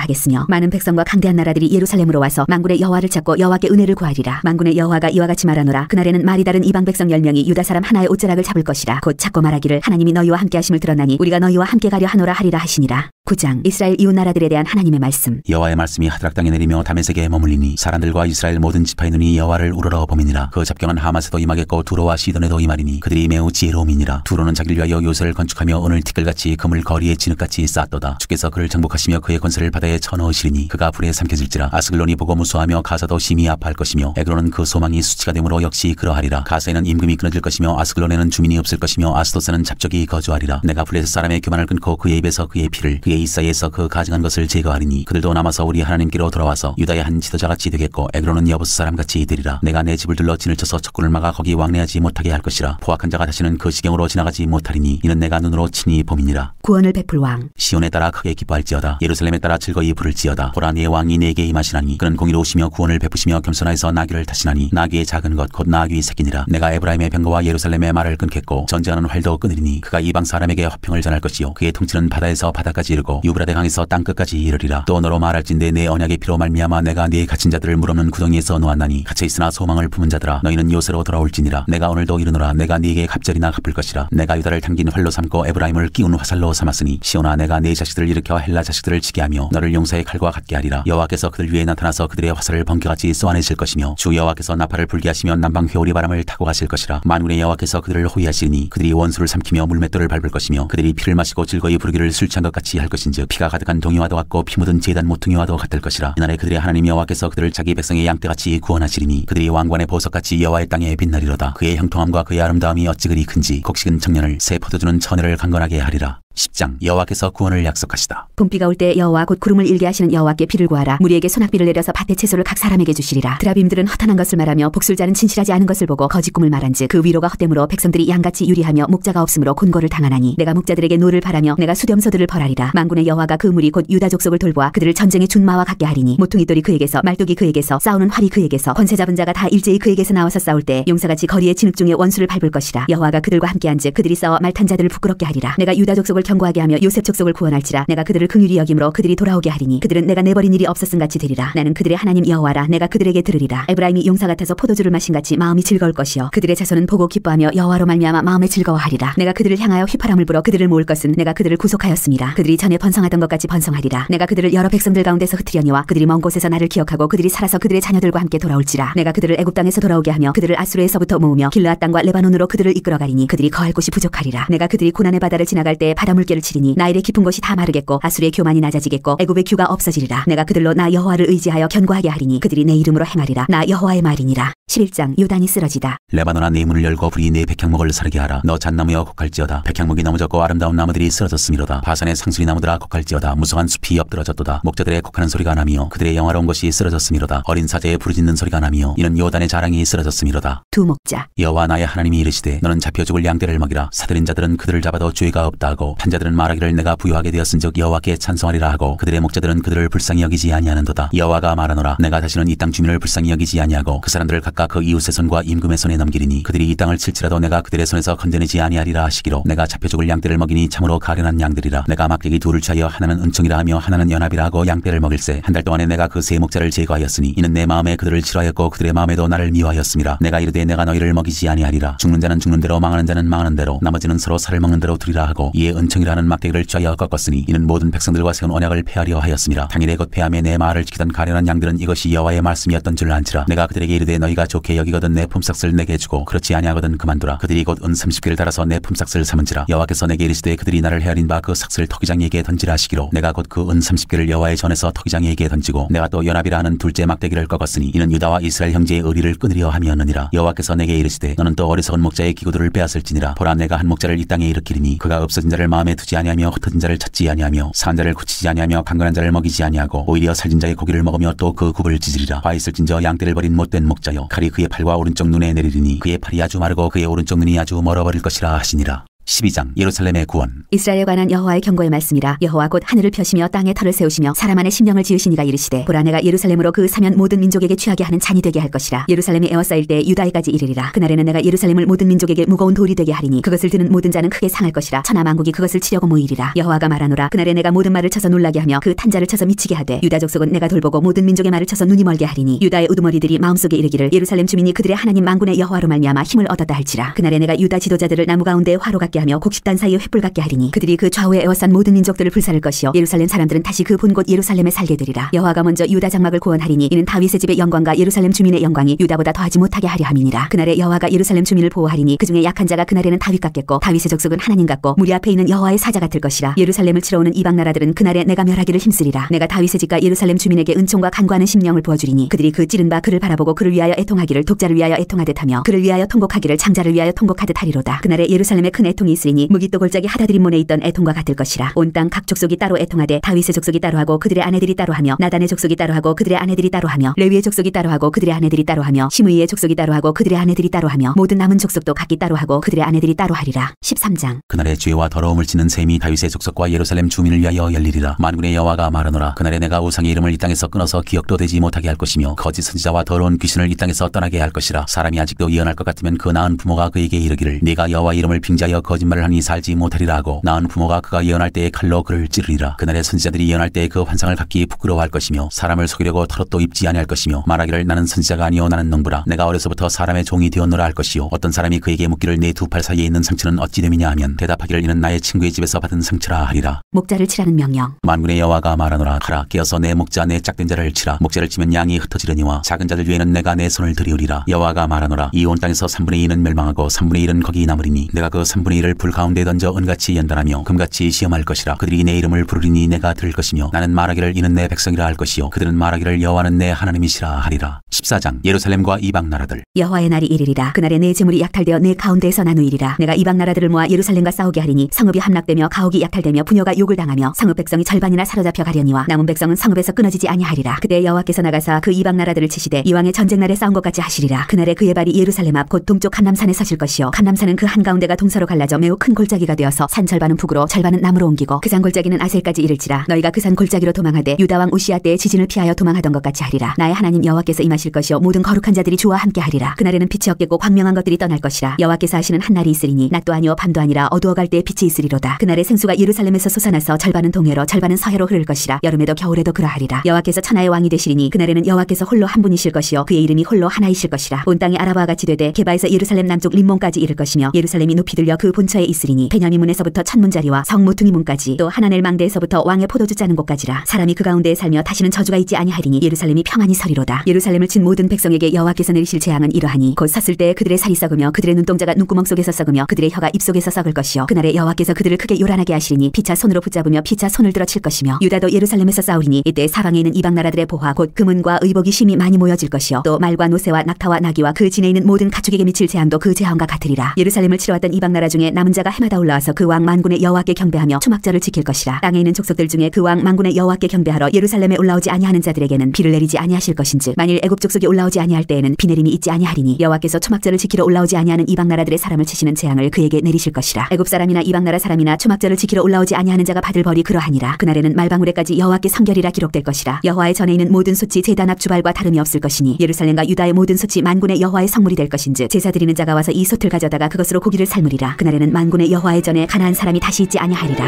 하겠으며 많은 백성과 강대한 나라들이 예루살렘으로 와서 만군의 여호와를 찾고 여호와께 은혜를 구하리라. 만군의 여호와가 이와 같이 말하노라. 그날에는 말이 다른 이방 백성 열 명이 유다 사람 하나의 옷자락을 잡을 것이라. 곧 잡고 말하기를 하나님이 너희와 함께 하심을 들었나니 우리가 너희와 함께 가려 하노라 하리라 하시니라 9장 이스라엘 이웃 나라들에 대한 하나님의 말씀. 여호와의 말씀이 하드락 땅에 내리며 다메섹에 머물리니 사람들과 이스라엘 모든 지파의 눈이 여호와를 우러러봄이니라. 그 접경한 하맛에도 임하겠고 두로와 시돈에도 임하리니 그들이 매우 지혜로움이니라. 두로는 자기를 위하여 요새를 건축하며 은을 티끌같이 금을 거리의 진흙같이 쌓도다. 주께서 그를 정복하시며 그의 권세를 바다에 쳐넣으시리니 그가 불에 삼켜질지라. 아스글론이 보고 무서워하며 가사도 심히 아파할 것이며 에그론은 그 소망이 수치가 되므로 역시 그러하리라. 가사에는 임금이 끊어질 것이며 아스글론에는 주민이 없을 것이며 아스돗에는 잡족이 거주하리라. 내가 블레셋 사람의 교만을 끊고 그의 입에서 그의 피를 그의 잇사이에서 그 가증한 것을 제거하리니 그들도 남아서 우리 하나님께로 돌아와서 유다의 한 지도자같이 되겠고 에그론은 여부스 사람같이 되리라. 내가 내 집을 둘러 진을 쳐서 적군을 막아 거기 왕래하지 못하게 할 것이라. 포악한 자가 다시는 그 지경으로 지나가지 못하리니 이는 내가 눈으로 친히 봄이니라. 구원을 베풀 왕. 시온의 딸아 크게 기뻐할지어다. 예루살렘의 딸아 즐거이 부를지어다. 보라 네 왕이 네게 임하시나니 그는 공의로우시며 구원을 베푸시며 겸손하여서 나귀를 타시나니 나귀의 작은 것 곧 나귀 새끼니라. 내가 에브라임의 병거와 예루살렘의 말을 끊겠고 전쟁하는 활도 끊으리니 그가 이방 사람에게 화평을 전할 것이요 그의 통치는 바다에서 바다까지 이르고 유브라데 강에서 땅 끝까지 이르리라. 또 너로 말할진대 내 언약의 피로 말미암아 내가 네 갇힌 자들을 물없는 구덩이에서 놓았나니 갇혀 있으나 소망을 품은 자들아 너희는 요새로 돌아올지니라. 내가 오늘도 이르노라. 내가 네게 갑절이나 갚을 것이라. 내가 유다를 당긴 활로 삼고 에브라임을 끼운 화살로 삼았으니 시온아 내가 네 자식들을 일으켜 헬라 자식들을 치게 하며 너를 용사의 칼과 같게 하리라. 여호와께서 그들 위에 나타나서 그들의 화살을 번개같이 쏘아내실 것이며 주 여호와께서 나팔을 불게 하시며 남방 회오리 바람을 타고 가실 것이라. 만군의 여호와께서 그들을 호위하시니 그들이 원수를 삼키며 물맷돌을 밟을 것이며 그들이 피를 마시고 즐거이 부르기를 술 취한 것 같이 할 것인즉 피가 가득한 동이와도 같고 피 묻은 제단 모퉁이와도 같을 것이라. 이날에 그들의 하나님 여호와께서 그들을 자기 백성의 양떼같이 구원하시리니 그들이 왕관의 보석같이 여호와의 땅에 빛나리로다. 그의 형통함과 그의 아름다움이 어찌 그리 큰지 곡식은 청년을 새 포도주는 처녀를 강건하게 하리라 10장 여호와께서 구원을 약속하시다. 봄비가 올 때 여호와 곧 구름을 일게 하시는 여호와께 비를 구하라. 무리에게 소낙비를 내려서 밭의 채소를 각 사람에게 주시리라. 드라빔들은 허탄한 것을 말하며 복술자는 진실하지 않은 것을 보고 거짓 꿈을 말한즉 그 위로가 헛됨으로 백성들이 양같이 유리하며 목자가 없으므로 곤고를 당하나니 내가 목자들에게 노를 발하며 내가 숫염소들을 벌하리라. 만군의 여호와가 그 무리 곧 유다 족속을 돌보아 그들을 전쟁의 준마와 같게 하리니 모퉁이 돌이 그에게서 말뚝이 그에게서 싸우는 활이 그에게서 권세 잡은 자가 다 일제히 그에게서 나와서 싸울 때 용사같이 거리의 진흙 중에 원수를 밟을 것이라. 여호와가 그들과 함께한즉 그들이 싸워 말탄 자들을 부끄럽게 하리라. 내가 유다 족속을 견고하게 하며 요셉 족속을 구원할지라 내가 그들을 긍휼히 여김으로 그들이 돌아오게 하리니 그들은 내가 내버린 일이 없었음 같이 되리라. 나는 그들의 하나님 여호와라. 내가 그들에게 들으리라. 에브라임이 용사 같아서 포도주를 마신 같이 마음이 즐거울 것이요. 그들의 자손은 보고 기뻐하며 여호와로 말미암아 마음에 즐거워하리라. 내가 그들을 향하여 휘파람을 불어 그들을 모을 것은 내가 그들을 구속하였습니다. 그들이 전에 번성하던 것 같이 번성하리라. 내가 그들을 여러 백성들 가운데서 흩으려니와 그들이 먼 곳에서 나를 기억하고 그들이 살아서 그들의 자녀들과 함께 돌아올지라. 내가 그들을 애굽 땅에서 돌아오게 하며 그들을 아수르에서부터 모으며 길르앗 땅과 레바논으로 그들을 이끌어가리니 그들이 거할 곳이 부족하리라. 내가 그들이 고난의 바다를 지나갈 때 바다 땅마다 물결을 치리니 나일의 깊은 곳이 다 마르겠고 아수르의 교만이 낮아지겠고 애굽의 규가 없어지리라. 내가 그들로 나 여호와를 의지하여 견고하게 하리니 그들이 내 이름으로 행하리라. 나 여호와의 말이니라. 11장 요단이 쓰러지다. 레바논아 네 문을 열고 불이 네 백향목을 사르게 하라. 너 잣나무여 곡할지어다. 백향목이 넘어졌고 아름다운 나무들이 쓰러졌음이로다. 바산의 상수리 나무들아 곡할지어다. 무성한 숲이 엎드러졌도다. 목자들의 곡하는 소리가 나며 그들의 영화로운 것이 쓰러졌음이로다. 어린 사제의 부르짖는 소리가 나며 이는 요단의 자랑이 쓰러졌음이로다. 두 목자. 여호와 나의 하나님이 이르시되 너는 잡혀 죽을 양떼를 먹이라. 사들인 자들은 그들을 잡아도 죄가 없다 하고 판자들은 말하기를 내가 부유하게 되었은즉 여호와께 찬송하리라 하고 그들의 목자들은 그들을 불쌍히 여기지 아니하는도다. 여호와가 말하노라 내가 다시는 이 땅 주민을 불쌍히 여기지 아니하고 그 사람들을 각각 그 이웃의 손과 임금의 손에 넘기리니 그들이 이 땅을 칠지라도 내가 그들의 손에서 건져내지 아니하리라 하시기로 내가 잡혀 죽을 양떼를 먹이니 참으로 가련한 양들이라. 내가 막대기 둘을 취하여 하나는 은총이라 하며 하나는 연합이라 하고 양떼를 먹일세. 한 달 동안에 내가 그 세 목자를 제거하였으니 이는 내 마음에 그들을 싫어하였고 그들의 마음에도 나를 미워하였음이라 내가 이르되 내가 너희를 먹이지 아니하리라. 죽는 자는 죽는 대로 망하는 자는 망하는 대로 나머지는 서로 살을 먹는 대로 두리라 하고 이에 은 총이라는 막대기를 취하여 꺾었으니 이는 모든 백성들과 세운 언약을 폐하려 하였음이라 당일에 곧 폐함에 내 말을 지키던 가련한 양들은 이것이 여호와의 말씀이었던 줄 안지라. 내가 그들에게 이르되 너희가 좋게 여기거든 내 품삯을 내게 주고 그렇지 아니하거든 그만두라. 그들이 곧 은 30개를 달아서 내 품삯을 삼은지라. 여호와께서 내게 이르시되 그들이 나를 헤아린 바 그 삭슬 터기장에게 던지라 하시기로. 내가 곧 그 은 30개를 여호와의 전에서 터기장에게 던지고 내가 또 연합이라 하는 둘째 막대기를 꺾었으니 이는 유다와 이스라엘 형제의 의리를 끊으려 함이었느니라. 여호와께서 내게 이르시되 너는 또 어리석은 목자의 기구들을 빼앗을지니라. 보라 내가 한 목자를 이 땅에 일으키리니 그가 없어진 자를 마 음에 두지 아니하며 흩어진 자를 찾지 아니하며 산 자를 고치지 아니하며 강건한 자를 먹이지 아니하고 오히려 살진 자의 고기를 먹으며 또 그 굽을 찢으리라. 화 있을진저 양떼를 버린 못된 목자여 칼이 그의 팔과 오른쪽 눈에 내리리니 그의 팔이 아주 마르고 그의 오른쪽 눈이 아주 멀어버릴 것이라 하시니라 12장 예루살렘의 구원. 이스라엘에 관한 여호와의 경고의 말씀이라. 여호와 곧 하늘을 펴시며 땅에 털을 세우시며 사람 안에 심령을 지으시니가 이르시되 보라 내가 예루살렘으로 그 사면 모든 민족에게 취하게 하는 잔이 되게 할 것이라. 예루살렘이 에워싸일 때 유다에까지 이르리라. 그날에는 내가 예루살렘을 모든 민족에게 무거운 돌이 되게 하리니 그것을 드는 모든 자는 크게 상할 것이라. 천하 만국이 그것을 치려고 모이리라. 여호와가 말하노라. 그날에 내가 모든 말을 쳐서 놀라게 하며 그 탄자를 쳐서 미치게 하되 유다 족속은 내가 돌보고 모든 민족의 말을 쳐서 눈이 멀게 하리니 유다의 우두머리들이 마음속에 이르기를 예루살렘 주민이 그들의 하나님 만군의 여호와로 말미암아 힘을 얻었다 할지라. 그날에 내가 유다 지도자들을 나무 가운데 화로 같게 하며 곡식단 사이에 횃불 같게 하리니 그들이 그 좌우에 에워싼 모든 민족들을 불사를 것이요. 예루살렘 사람들은 다시 그 본곳 예루살렘에 살게 되리라. 여호와가 먼저 유다 장막을 구원하리니 이는 다윗의 집의 영광과 예루살렘 주민의 영광이 유다보다 더하지 못하게 하려 함이니라. 그날에 여호와가 예루살렘 주민을 보호하리니 그 중에 약한 자가 그날에는 다윗 같겠고 다윗의 족속은 하나님 같고 무리 앞에 있는 여호와의 사자 같을 것이라. 예루살렘을 치러 오는 이방 나라들은 그날에 내가 멸하기를 힘쓰리라. 내가 다윗의 집과 예루살렘 주민에게 은총과 간구하는 심령을 부어주리니 그들이 그 찌른 바 그를 바라보고 그를 위하여 애통하기를 독자를 위하여 애통하듯 하며 그를 위하여 통곡하기를 장자를 위하여 통곡하듯 하리로다. 그날에 예루살렘에 큰 애통이 있으리니 므깃도 골짜기 하다드림몬에 있던 애통과 같을 것이라. 온 땅 각 족속이 따로 애통하되 다윗의 족속이 따로 하고 그들의 아내들이 따로 하며 나단의 족속이 따로 하고 그들의 아내들이 따로 하며 레위의 족속이 따로 하고 그들의 아내들이 따로 하며 시므이의 족속이 따로 하고 그들의 아내들이 따로 하며 모든 남은 족속도 각기 따로 하고 그들의 아내들이 따로 하리라. 13장. 그날의 죄와 더러움을 지는 셈이 다윗의 족속과 예루살렘 주민을 위하여 열리리라. 만군의 여호와가 말하노라. 그날에 내가 우상의 이름을 이 땅에서 끊어서 기억도 되지 못하게 할 것이며 거짓 선지자와 더러운 귀신을 이 땅에서 떠나게 할 것이라. 사람이 아직도 예언할 것 같으면 그 나은 부모가 그에게 이르기를 네가 여호와 이름을 빙자하여 거짓말을 하니 살지 못하리라 하고 나은 부모가 그가 예언할 때에 칼로 그를 찌르리라. 그날의 선지자들이 예언할 때에 그 환상을 갖기 부끄러워할 것이며 사람을 속이려고 털옷도 입지 아니할 것이며 말하기를 나는 선지자가 아니요 나는 농부라. 내가 어려서부터 사람의 종이 되었노라 할 것이요. 어떤 사람이 그에게 묻기를 내 두 팔 사이에 있는 상처는 어찌 됨이냐 하면 대답하기를 이는 나의 친구의 집에서 받은 상처라 하리라. 목자를 치라는 명령. 만군의 여호와가 말하노라. 하라 깨어서 내 목자 내 짝된 자를 치라 목자를 치면 양이 흩어지려니와 작은 자들 위에는 내가 내 손을 들이우리라. 여호와가 말하노라. 이 온 땅에서 3분의 2는 멸망하고 3분의 1은 거기 남으리니 내가 그 3분의 1을 불 가운데 던져 은같이 연단하며 금같이 시험할 것이라. 그들이 내 이름을 부르리니 내가 들을 것이며 나는 말하기를 이는 내 백성이라 할 것이요. 그들은 말하기를 여호와는 내 하나님이시라 하리라. 14장 예루살렘과 이방 나라들. 여호와의 날이 이르리라. 그날에 내 재물이 약탈되어 내 가운데에서 나누이리라. 내가 이방 나라들을 모아 예루살렘과 싸우게 하리니 성읍이 함락되며 가옥이 약탈되며 부녀가 욕을 당하며 성읍 백성이 절반이나 사로잡혀 가려니와 남은 백성은 성읍에서 끊어지지 아니하리라. 그때 여호와께서 나가사 그 이방 나라들을 치시되 이왕의 전쟁 날에 싸운 것 같이 하시리라. 그날에 그의 발이 예루살렘 앞 곧 동쪽 한남산에 서실 것이요. 감람산은 그 한가운데가 동서로 갈라져 매우 큰 골짜기가 되어서 산 절반은 북으로 절반은 남으로 옮기고 그 산 골짜기는 아셀까지 이를지라 너희가 그 산 골짜기로 도망하되 유다 왕 웃시야 때의 지진을 피하여 도망하던 것 같이 하리라. 나의 하나님 여호와께서 임하실 것이요 모든 거룩한 자들이 주와 함께 하리라. 그날에는 빛이 없겠고 광명한 것들이 떠날 것이라. 여호와께서 하시는 한 날이 있으리니 낮도 아니요 밤도 아니라 어두워갈 때에 빛이 있으리로다. 그날에 생수가 예루살렘에서 솟아나서 절반은 동해로 절반은 서해로 흐를 것이라. 여름에도 겨울에도 그러하리라. 여호와께서 천하의 왕이 되시리니 그날에는 여호와께서 홀로 한 분이실 것이요 그의 이름이 홀로 하나이실 것이라. 온 땅이 아라바와 같이 되되 게바에서 예루살렘 남쪽 림몬까지 이를 것이며 예루살렘이 높이 들려 그 본처에 있으리니 베냐민 문에서부터 첫 문 자리와 성 모퉁이 문까지 또 하나넬 망대에서부터 왕의 포도주 짜는 곳까지라 사람이 그 가운데에 살며 다시는 저주가 있지 아니하리니 예루살렘이 평안히 서리로다. 예루살렘을 친 모든 백성에게 여호와께서 내리실 재앙은 이러하니 곧 섰을 때 그들의 살이 썩으며 그들의 눈동자가 눈구멍 속에서 썩으며 그들의 혀가 입 속에서 썩을 것이요. 그날에 여호와께서 그들을 크게 요란하게 하시리니 피차 손으로 붙잡으며 피차 손을 들어 칠 것이며 유다도 예루살렘에서 싸우리니 이때 사방에 있는 이방 나라들의 보화 곧 금은과 의복이 심히 많이 모여질 것이요. 또 말과 노새와 낙타와 나귀와 그 진에 있는 모든 가축에게 미칠 재앙도 그 재앙과 같으리라. 예루살렘을 치러왔던 이방 나라 중에 남은 자가 해마다 올라와서 그 왕 만군의 여호와께 경배하며 초막절을 지킬 것이라. 땅에 있는 족속들 중에 그 왕 만군의 여호와께 경배하러 예루살렘에 올라오지 아니하는 자들에게는 비를 내리지 아니하실 것인즉 만일 애굽 족속이 올라오지 아니할 때에는 비 내림이 있지 아니하리니 여호와께서 초막절을 지키러 올라오지 아니하는 이방 나라들의 사람을 치시는 재앙을 그에게 내리실 것이라. 애굽 사람이나 이방 나라 사람이나 초막절을 지키러 올라오지 아니하는 자가 받을 벌이 그러하니라. 그날에는 말방울에까지 여호와께 성결이라 기록될 것이라. 여호와의 전에 있는 모든 솥이 제단 앞 주발과 다름이 없을 것이니 예루살렘과 유다의 모든 솥이 만군의 여호와의 성물이 될 것인즉 제사 드리는 자가 와서 이 솥을 가져다가 그것으로 고기를 삶으리라. 그날에는 만군의 여호와의 전에 가나안 사람이 다시 있지 아니하리라.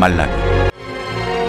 말라기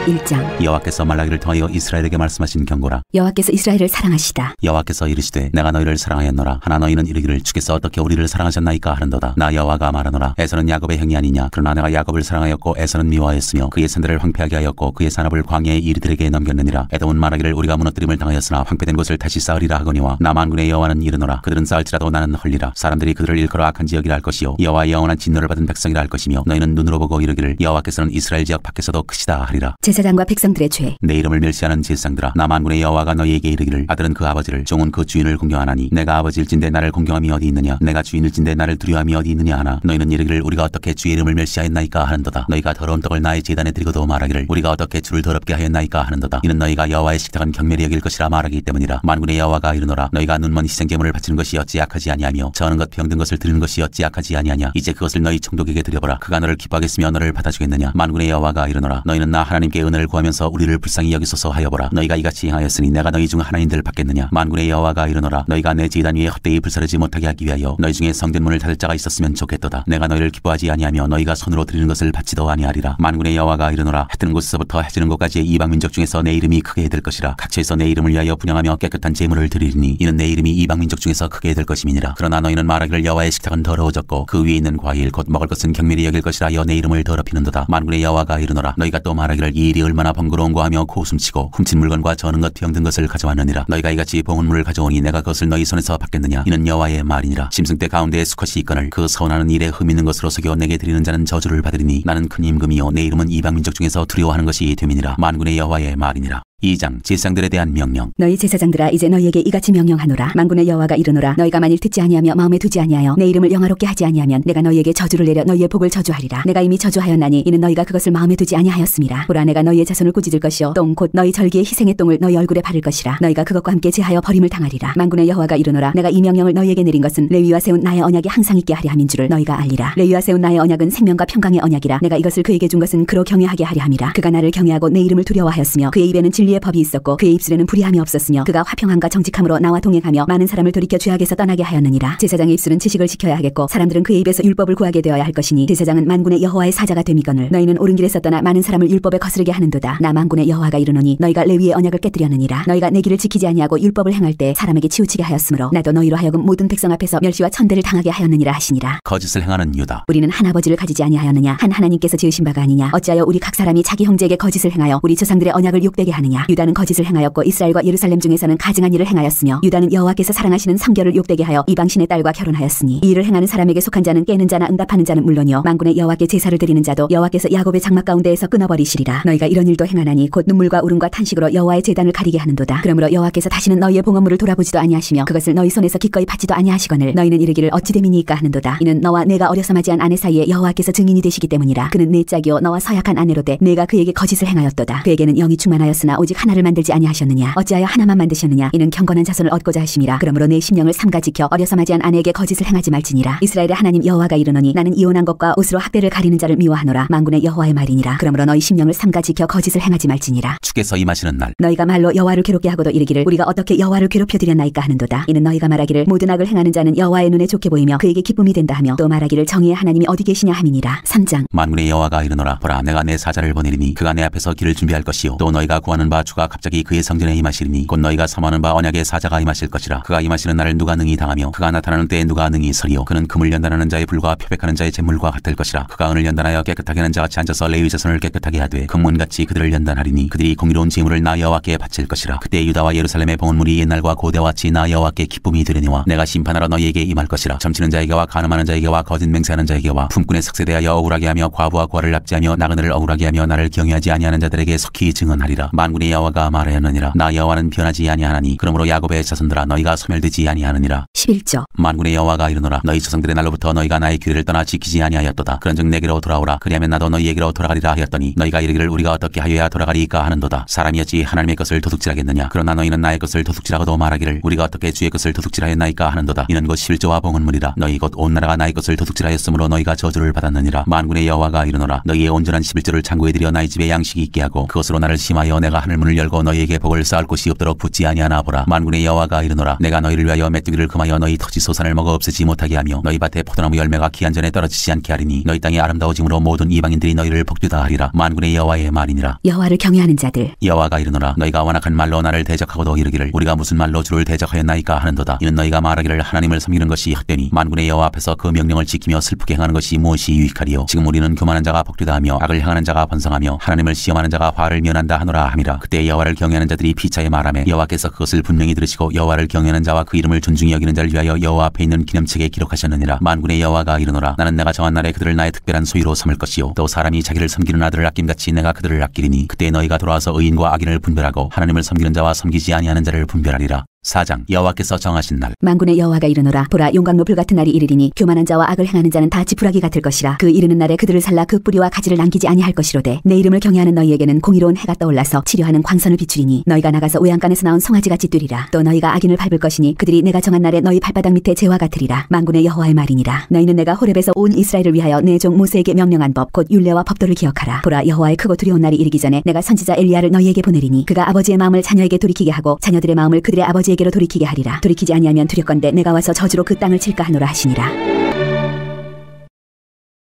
1장. 여호와께서 말라기를 통하여 이스라엘에게 말씀하신 경고라. 여호와께서 이스라엘을 사랑하시다. 여호와께서 이르시되 내가 너희를 사랑하였노라. 하나 너희는 이르기를 주께서 어떻게 우리를 사랑하셨나이까 하는도다. 나 여호와가 말하노라. 에서는 야곱의 형이 아니냐? 그러나 내가 야곱을 사랑하였고 에서는 미워하였으며 그의 산들을 황폐하게 하였고 그의 산업을 광야의 이리들에게 넘겼느니라. 에돔은 말하기를 우리가 무너뜨림을 당하였으나 황폐된 곳을 다시 쌓으리라 하거니와 나 만군의 여호와는 이르노라. 그들은 쌓을지라도 나는 헐리라. 사람들이 그들을 일컬어 악한 지역이라 할 것이요 여호와의 영원한 진노를 받은 백성이라 할 것이며 너희는 눈으로 보고 이르기를 여호와께서는 이스라엘 지역 밖에서도 크시다 하리라 제사장과 백성들의 죄. 내 이름을 멸시하는 제사장들아 나 만군의 여호와가 너희에게 이르기를 아들은 그 아버지를 종은 그 주인을 공경하나니 내가 아버지일진데 나를 공경함이 어디 있느냐? 내가 주인일진데 나를 두려움이 어디 있느냐 하나? 너희는 이르기를 우리가 어떻게 주의 이름을 멸시하였나이까 하는도다. 너희가 더러운 떡을 나의 제단에 드리고도 말하기를 우리가 어떻게 주를 더럽게 하였나이까 하는도다. 이는 너희가 여호와의 식탁은 경멸히 여길 것이라 말하기 때문이라. 만군의 여호와가 이르노라. 너희가 눈먼 희생제물을 바치는 것이 어찌 약하지 아니하며 저는 것 병든 것을 드리는 것이 어찌 약하지 아니하냐? 이제 그것을 너희 총독에게 드려보라. 그가 너를 기뻐하겠으며 너를 받아주겠느냐? 만군의 여호와가 이르노라. 너희는 나 하나님께 은혜를 구하면서 우리를 불쌍히 여기소서 하여보라. 너희가 이같이 행하였으니 내가 너희 중 하나님들 받겠느냐? 만군의 여호와가 이르노라. 너희가 내 제단 위에 헛되이 불사르지 못하게 하기 위하여 너희 중에 성전 문을 닫을 자가 있었으면 좋겠도다. 내가 너희를 기뻐하지 아니하며 너희가 손으로 드리는 것을 받지도 아니하리라. 만군의 여호와가 이르노라. 해 뜨는 곳에서부터 해지는 곳까지의 이방 민족 중에서 내 이름이 크게 될 것이라. 각처에서 내 이름을 위하여 분양하며 깨끗한 제물을 드리리니 이는 내 이름이 이방 민족 중에서 크게 될 것임이니라. 그러나 너희는 말하기를 여호와의 식탁은 더러워졌고 그 위에 있는 과일 곧 먹을 것은 경멸히 여길 것이라 여 내 이름을 더럽히는도다. 만군의 여호와가 이르노라. 너희가 또 말하기를 이 일이 얼마나 번거로운고 하며 고숨치고 훔친 물건과 저는 것 병든 것을 가져왔느니라. 너희가 이같이 봉헌물을 가져오니 내가 그것을 너희 손에서 받겠느냐? 이는 여호와의 말이니라. 짐승 때 가운데에 수컷이 있거늘 그 서운하는 일에 흠 있는 것으로 속여 내게 드리는 자는 저주를 받으리니 나는 큰 임금이요 내 이름은 이방 민족 중에서 두려워하는 것이 됨이니라. 만군의 여호와의 말이니라 2장 제사장들에 대한 명령. 너희 제사장들아 이제 너희에게 이같이 명령하노라. 만군의 여호와가 이르노라. 너희가 만일 듣지 아니하며 마음에 두지 아니하여 내 이름을 영화롭게 하지 아니하면 내가 너희에게 저주를 내려 너희의 복을 저주하리라. 내가 이미 저주하였나니 이는 너희가 그것을 마음에 두지 아니하였음이라 보라 내가 너희의 자손을 꾸짖을 것이요. 똥 곧 너희 절기의 희생의 똥을 너희 얼굴에 바를 것이라. 너희가 그것과 함께 제하여 버림을 당하리라. 만군의 여호와가 이르노라. 내가 이 명령을 너희에게 내린 것은 레위와 세운 나의 언약이 항상 있게 하려 함인 줄을 너희가 알리라. 레위와 세운 나의 언약은 생명과 평강의 언약이라. 내가 이것을 그에게 준 것은 그로 경외하게 하려 함이라. 그가 나를 경외하고 내 이름을 두려워하였으며 그의 입에는 진리의 법이 있었고 그의 입술에는 불의함이 없었으며 그가 화평함과 정직함으로 나와 동행하며 많은 사람을 돌이켜 죄악에서 떠나게 하였느니라. 제사장의 입술은 지식을 지켜야 하겠고 사람들은 그의 입에서 율법을 구하게 되어야 할 것이니 제사장은 만군의 여호와의 사자가 됨이거늘 너희는 옳은 길에서 떠나 많은 사람을 율법에 거스르게 하는도다. 나 만군의 여호와가 이르노니 너희가 레위의 언약을 깨뜨렸느니라. 너희가 내 길을 지키지 아니하고 율법을 행할 때 사람에게 치우치게 하였으므로 나도 너희로 하여금 모든 백성 앞에서 멸시와 천대를 당하게 하였느니라 하시니라. 거짓을 행하는 유다. 우리는 한 아버지를 가지지 아니하였느냐? 한 하나님께서 지으신 바가 아니냐? 어찌하여 우리 각 사람이 자기 형제에게 거짓을 행하여 우리 조상들의 언약을 욕되게 하느냐 유다는 거짓을 행하였고 이스라엘과 예루살렘 중에서는 가증한 일을 행하였으며 유다는 여호와께서 사랑하시는 성결을 욕되게 하여 이방신의 딸과 결혼하였으니 이 일을 행하는 사람에게 속한 자는 깨는 자나 응답하는 자는 물론이요. 만군의 여호와께 제사를 드리는 자도 여호와께서 야곱의 장막 가운데에서 끊어버리시리라. 너희가 이런 일도 행하나니 곧 눈물과 울음과 탄식으로 여호와의 제단을 가리게 하는도다. 그러므로 여호와께서 다시는 너희의 봉헌물을 돌아보지도 아니하시며 그것을 너희 손에서 기꺼이 받지도 아니하시거늘 너희는 이르기를 어찌 됨이니까 하는도다. 이는 너와 내가 어려서 맞이한 아내 사이에 여호와께서 증인이 되시기 때문이라. 그는 내 짝이요. 너와 서약한 아내로 돼 내가 그에게 거짓을 행하였도다. 그에게는 영이 충만하였으나 오직 하나를 만들지 아니하셨느냐? 어찌하여 하나만 만드셨느냐? 이는 경건한 자손을 얻고자 하심이라. 그러므로 내 심령을 삼가 지켜 어려서 맞이한 아내에게 거짓을 행하지 말지니라. 이스라엘의 하나님 여호와가 이르노니 나는 이혼한 것과 옷으로 학대를 가리는 자를 미워하노라. 만군의 여호와의 말이니라. 그러므로 너희 심령을 삼가 지켜 거짓을 행하지 말지니라. 주께서 임하시는 날 너희가 말로 여호와를 괴롭게 하고도 이르기를 우리가 어떻게 여호와를 괴롭혀 드렸나이까 하는도다. 이는 너희가 말하기를 모든 악을 행하는 자는 여호와의 눈에 좋게 보이며 그에게 기쁨이 된다 하며 또 말하기를 정의의 하나님이 어디 계시냐 함이니라. 3장. 만군의 여호와가 이르노라. 보라 내가 내 사자를 보내리니 그가 내 앞에서 길을 준비할 것이요. 또 너희가 구하는 바바 주가 갑자기 그의 성전에 임하시리니 곧 너희가 섬하는 바 언약의 사자가 임하실 것이라. 그가 임하시는 날을 누가 능히 당하며 그가 나타나는 때에 누가 능히 서리요? 그는 금을 연단하는 자의 불과 표백하는 자의 재물과 같을 것이라. 그가 은을 연단하여 깨끗하게 하는 자 같이 앉아서 레위 자손을 깨끗하게 하되 금문같이 그들을 연단하리니 그들이 공의로운 재물을 나 여호와께 바칠 것이라. 그때 유다와 예루살렘의 봉헌물이 옛날과 고대와 같이 나 여호와께 기쁨이 되려니와 내가 심판하러 너희에게 임할 것이라. 점치는 자에게와 가늠하는 자에게와 거짓 맹세하는 자에게와 품꾼의 석세 대하여 억울하게 하며 과부와 과를 납치하며 나그네를 억울하게 하며 나를 경외하지 아니하는 자들에게 속히 증언하리라. 만군의 여호와가 말하였느니라. 나 여호와는 변하지 아니하나니 그러므로 야곱의 자손들아 너희가 소멸되지 아니하느니라. 11조 만군의 여호와가 이르노라. 너희 조상들의 날로부터 너희가 나의 규례를 떠나 지키지 아니하였도다. 그런즉 내게로 돌아오라. 그리하면 나도 너희에게로 돌아가리라 하였더니 너희가 이르기를 우리가 어떻게 하여야 돌아가리까 하는도다. 사람이었지 하나님의 것을 도둑질하겠느냐? 그러나 너희는 나의 것을 도둑질하고도 말하기를 우리가 어떻게 주의 것을 도둑질하였나이까 하는도다. 이는 곧 실조와 봉헌물이라. 너희 곧 온 나라가 나의 것을 도둑질하였으므로 너희가 저주를 받았느니라. 만군의 여호와가 이르노라. 너희의 온전한 11조를 창고에 들여 나의 집에 양식이 있게 하고 그것으로 나를 심하여 내가 하늘 문을 열고 너희에게 복을 쌓을 곳이 없도록 붙지 아니하나 보라. 만군의 여호와가 이르노라. 내가 너희를 위하여 메뚜기를 금하여 너희 터지 소산을 먹어 없애지 못하게 하며 너희 밭에 포도나무 열매가 기한 전에 떨어지지 않게 하리니 너희 땅이 아름다워짐으로 모든 이방인들이 너희를 복주다 하리라. 만군의 여호와의 말이니라. 여호와를 경외하는 자들. 여호와가 이르노라. 너희가 완악한 말로 나를 대적하고도 이르기를 우리가 무슨 말로 주를 대적하였나이까 하는도다. 이는 너희가 말하기를 하나님을 섬기는 것이 헛되니 만군의 여호와 앞에서 그 명령을 지키며 슬프게 행하는 것이 무엇이 유익하리요? 지금 우리는 교만한 자가 복되다 하며 악을 향하는 자가 번성하며 하나님을 시험하는 자가 화를 면한다 하노라 함이라 그때 여호와를 경외하는 자들이 피차에 말하며 여호와께서 그것을 분명히 들으시고 여호와를 경외하는 자와 그 이름을 존중히 여기는 자를 위하여 여호와 앞에 있는 기념책에 기록하셨느니라. 만군의 여호와가 이르노라. 나는 내가 정한 날에 그들을 나의 특별한 소유로 삼을 것이요. 또 사람이 자기를 섬기는 아들을 아낌같이 내가 그들을 아끼리니 그때 너희가 돌아와서 의인과 악인을 분별하고 하나님을 섬기는 자와 섬기지 아니하는 자를 분별하리라 4장 여호와께서 정하신 날. 만군의 여호와가 이르노라. 보라 용광로 불 같은 날이 이르리니 교만한 자와 악을 행하는 자는 다 지푸라기 같을 것이라. 그 이르는 날에 그들을 살라. 그 뿌리와 가지를 남기지 아니할 것이로되 내 이름을 경외하는 너희에게는 공의로운 해가 떠올라서 치료하는 광선을 비추리니 너희가 나가서 외양간에서 나온 송아지같이 뛰리라. 또 너희가 악인을 밟을 것이니 그들이 내가 정한 날에 너희 발바닥 밑에 재와 같으리라. 만군의 여호와의 말이니라. 너희는 내가 호렙에서 온 이스라엘을 위하여 내 종 모세에게 명령한 법 곧 율례와 법도를 기억하라. 보라 여호와의 크고 두려운 날이 이르기 전에 내가 선지자 엘리야를 너희에게 보내리니 그가 아버지의 마음을 자녀에게 돌이키게 하고 자녀들의 마음을 그들의 아버지에 게로 돌이키게 하리라. 돌이키지 아니하면 두렵건대 내가 와서 저주로 그 땅을 칠까 하노라 하시니라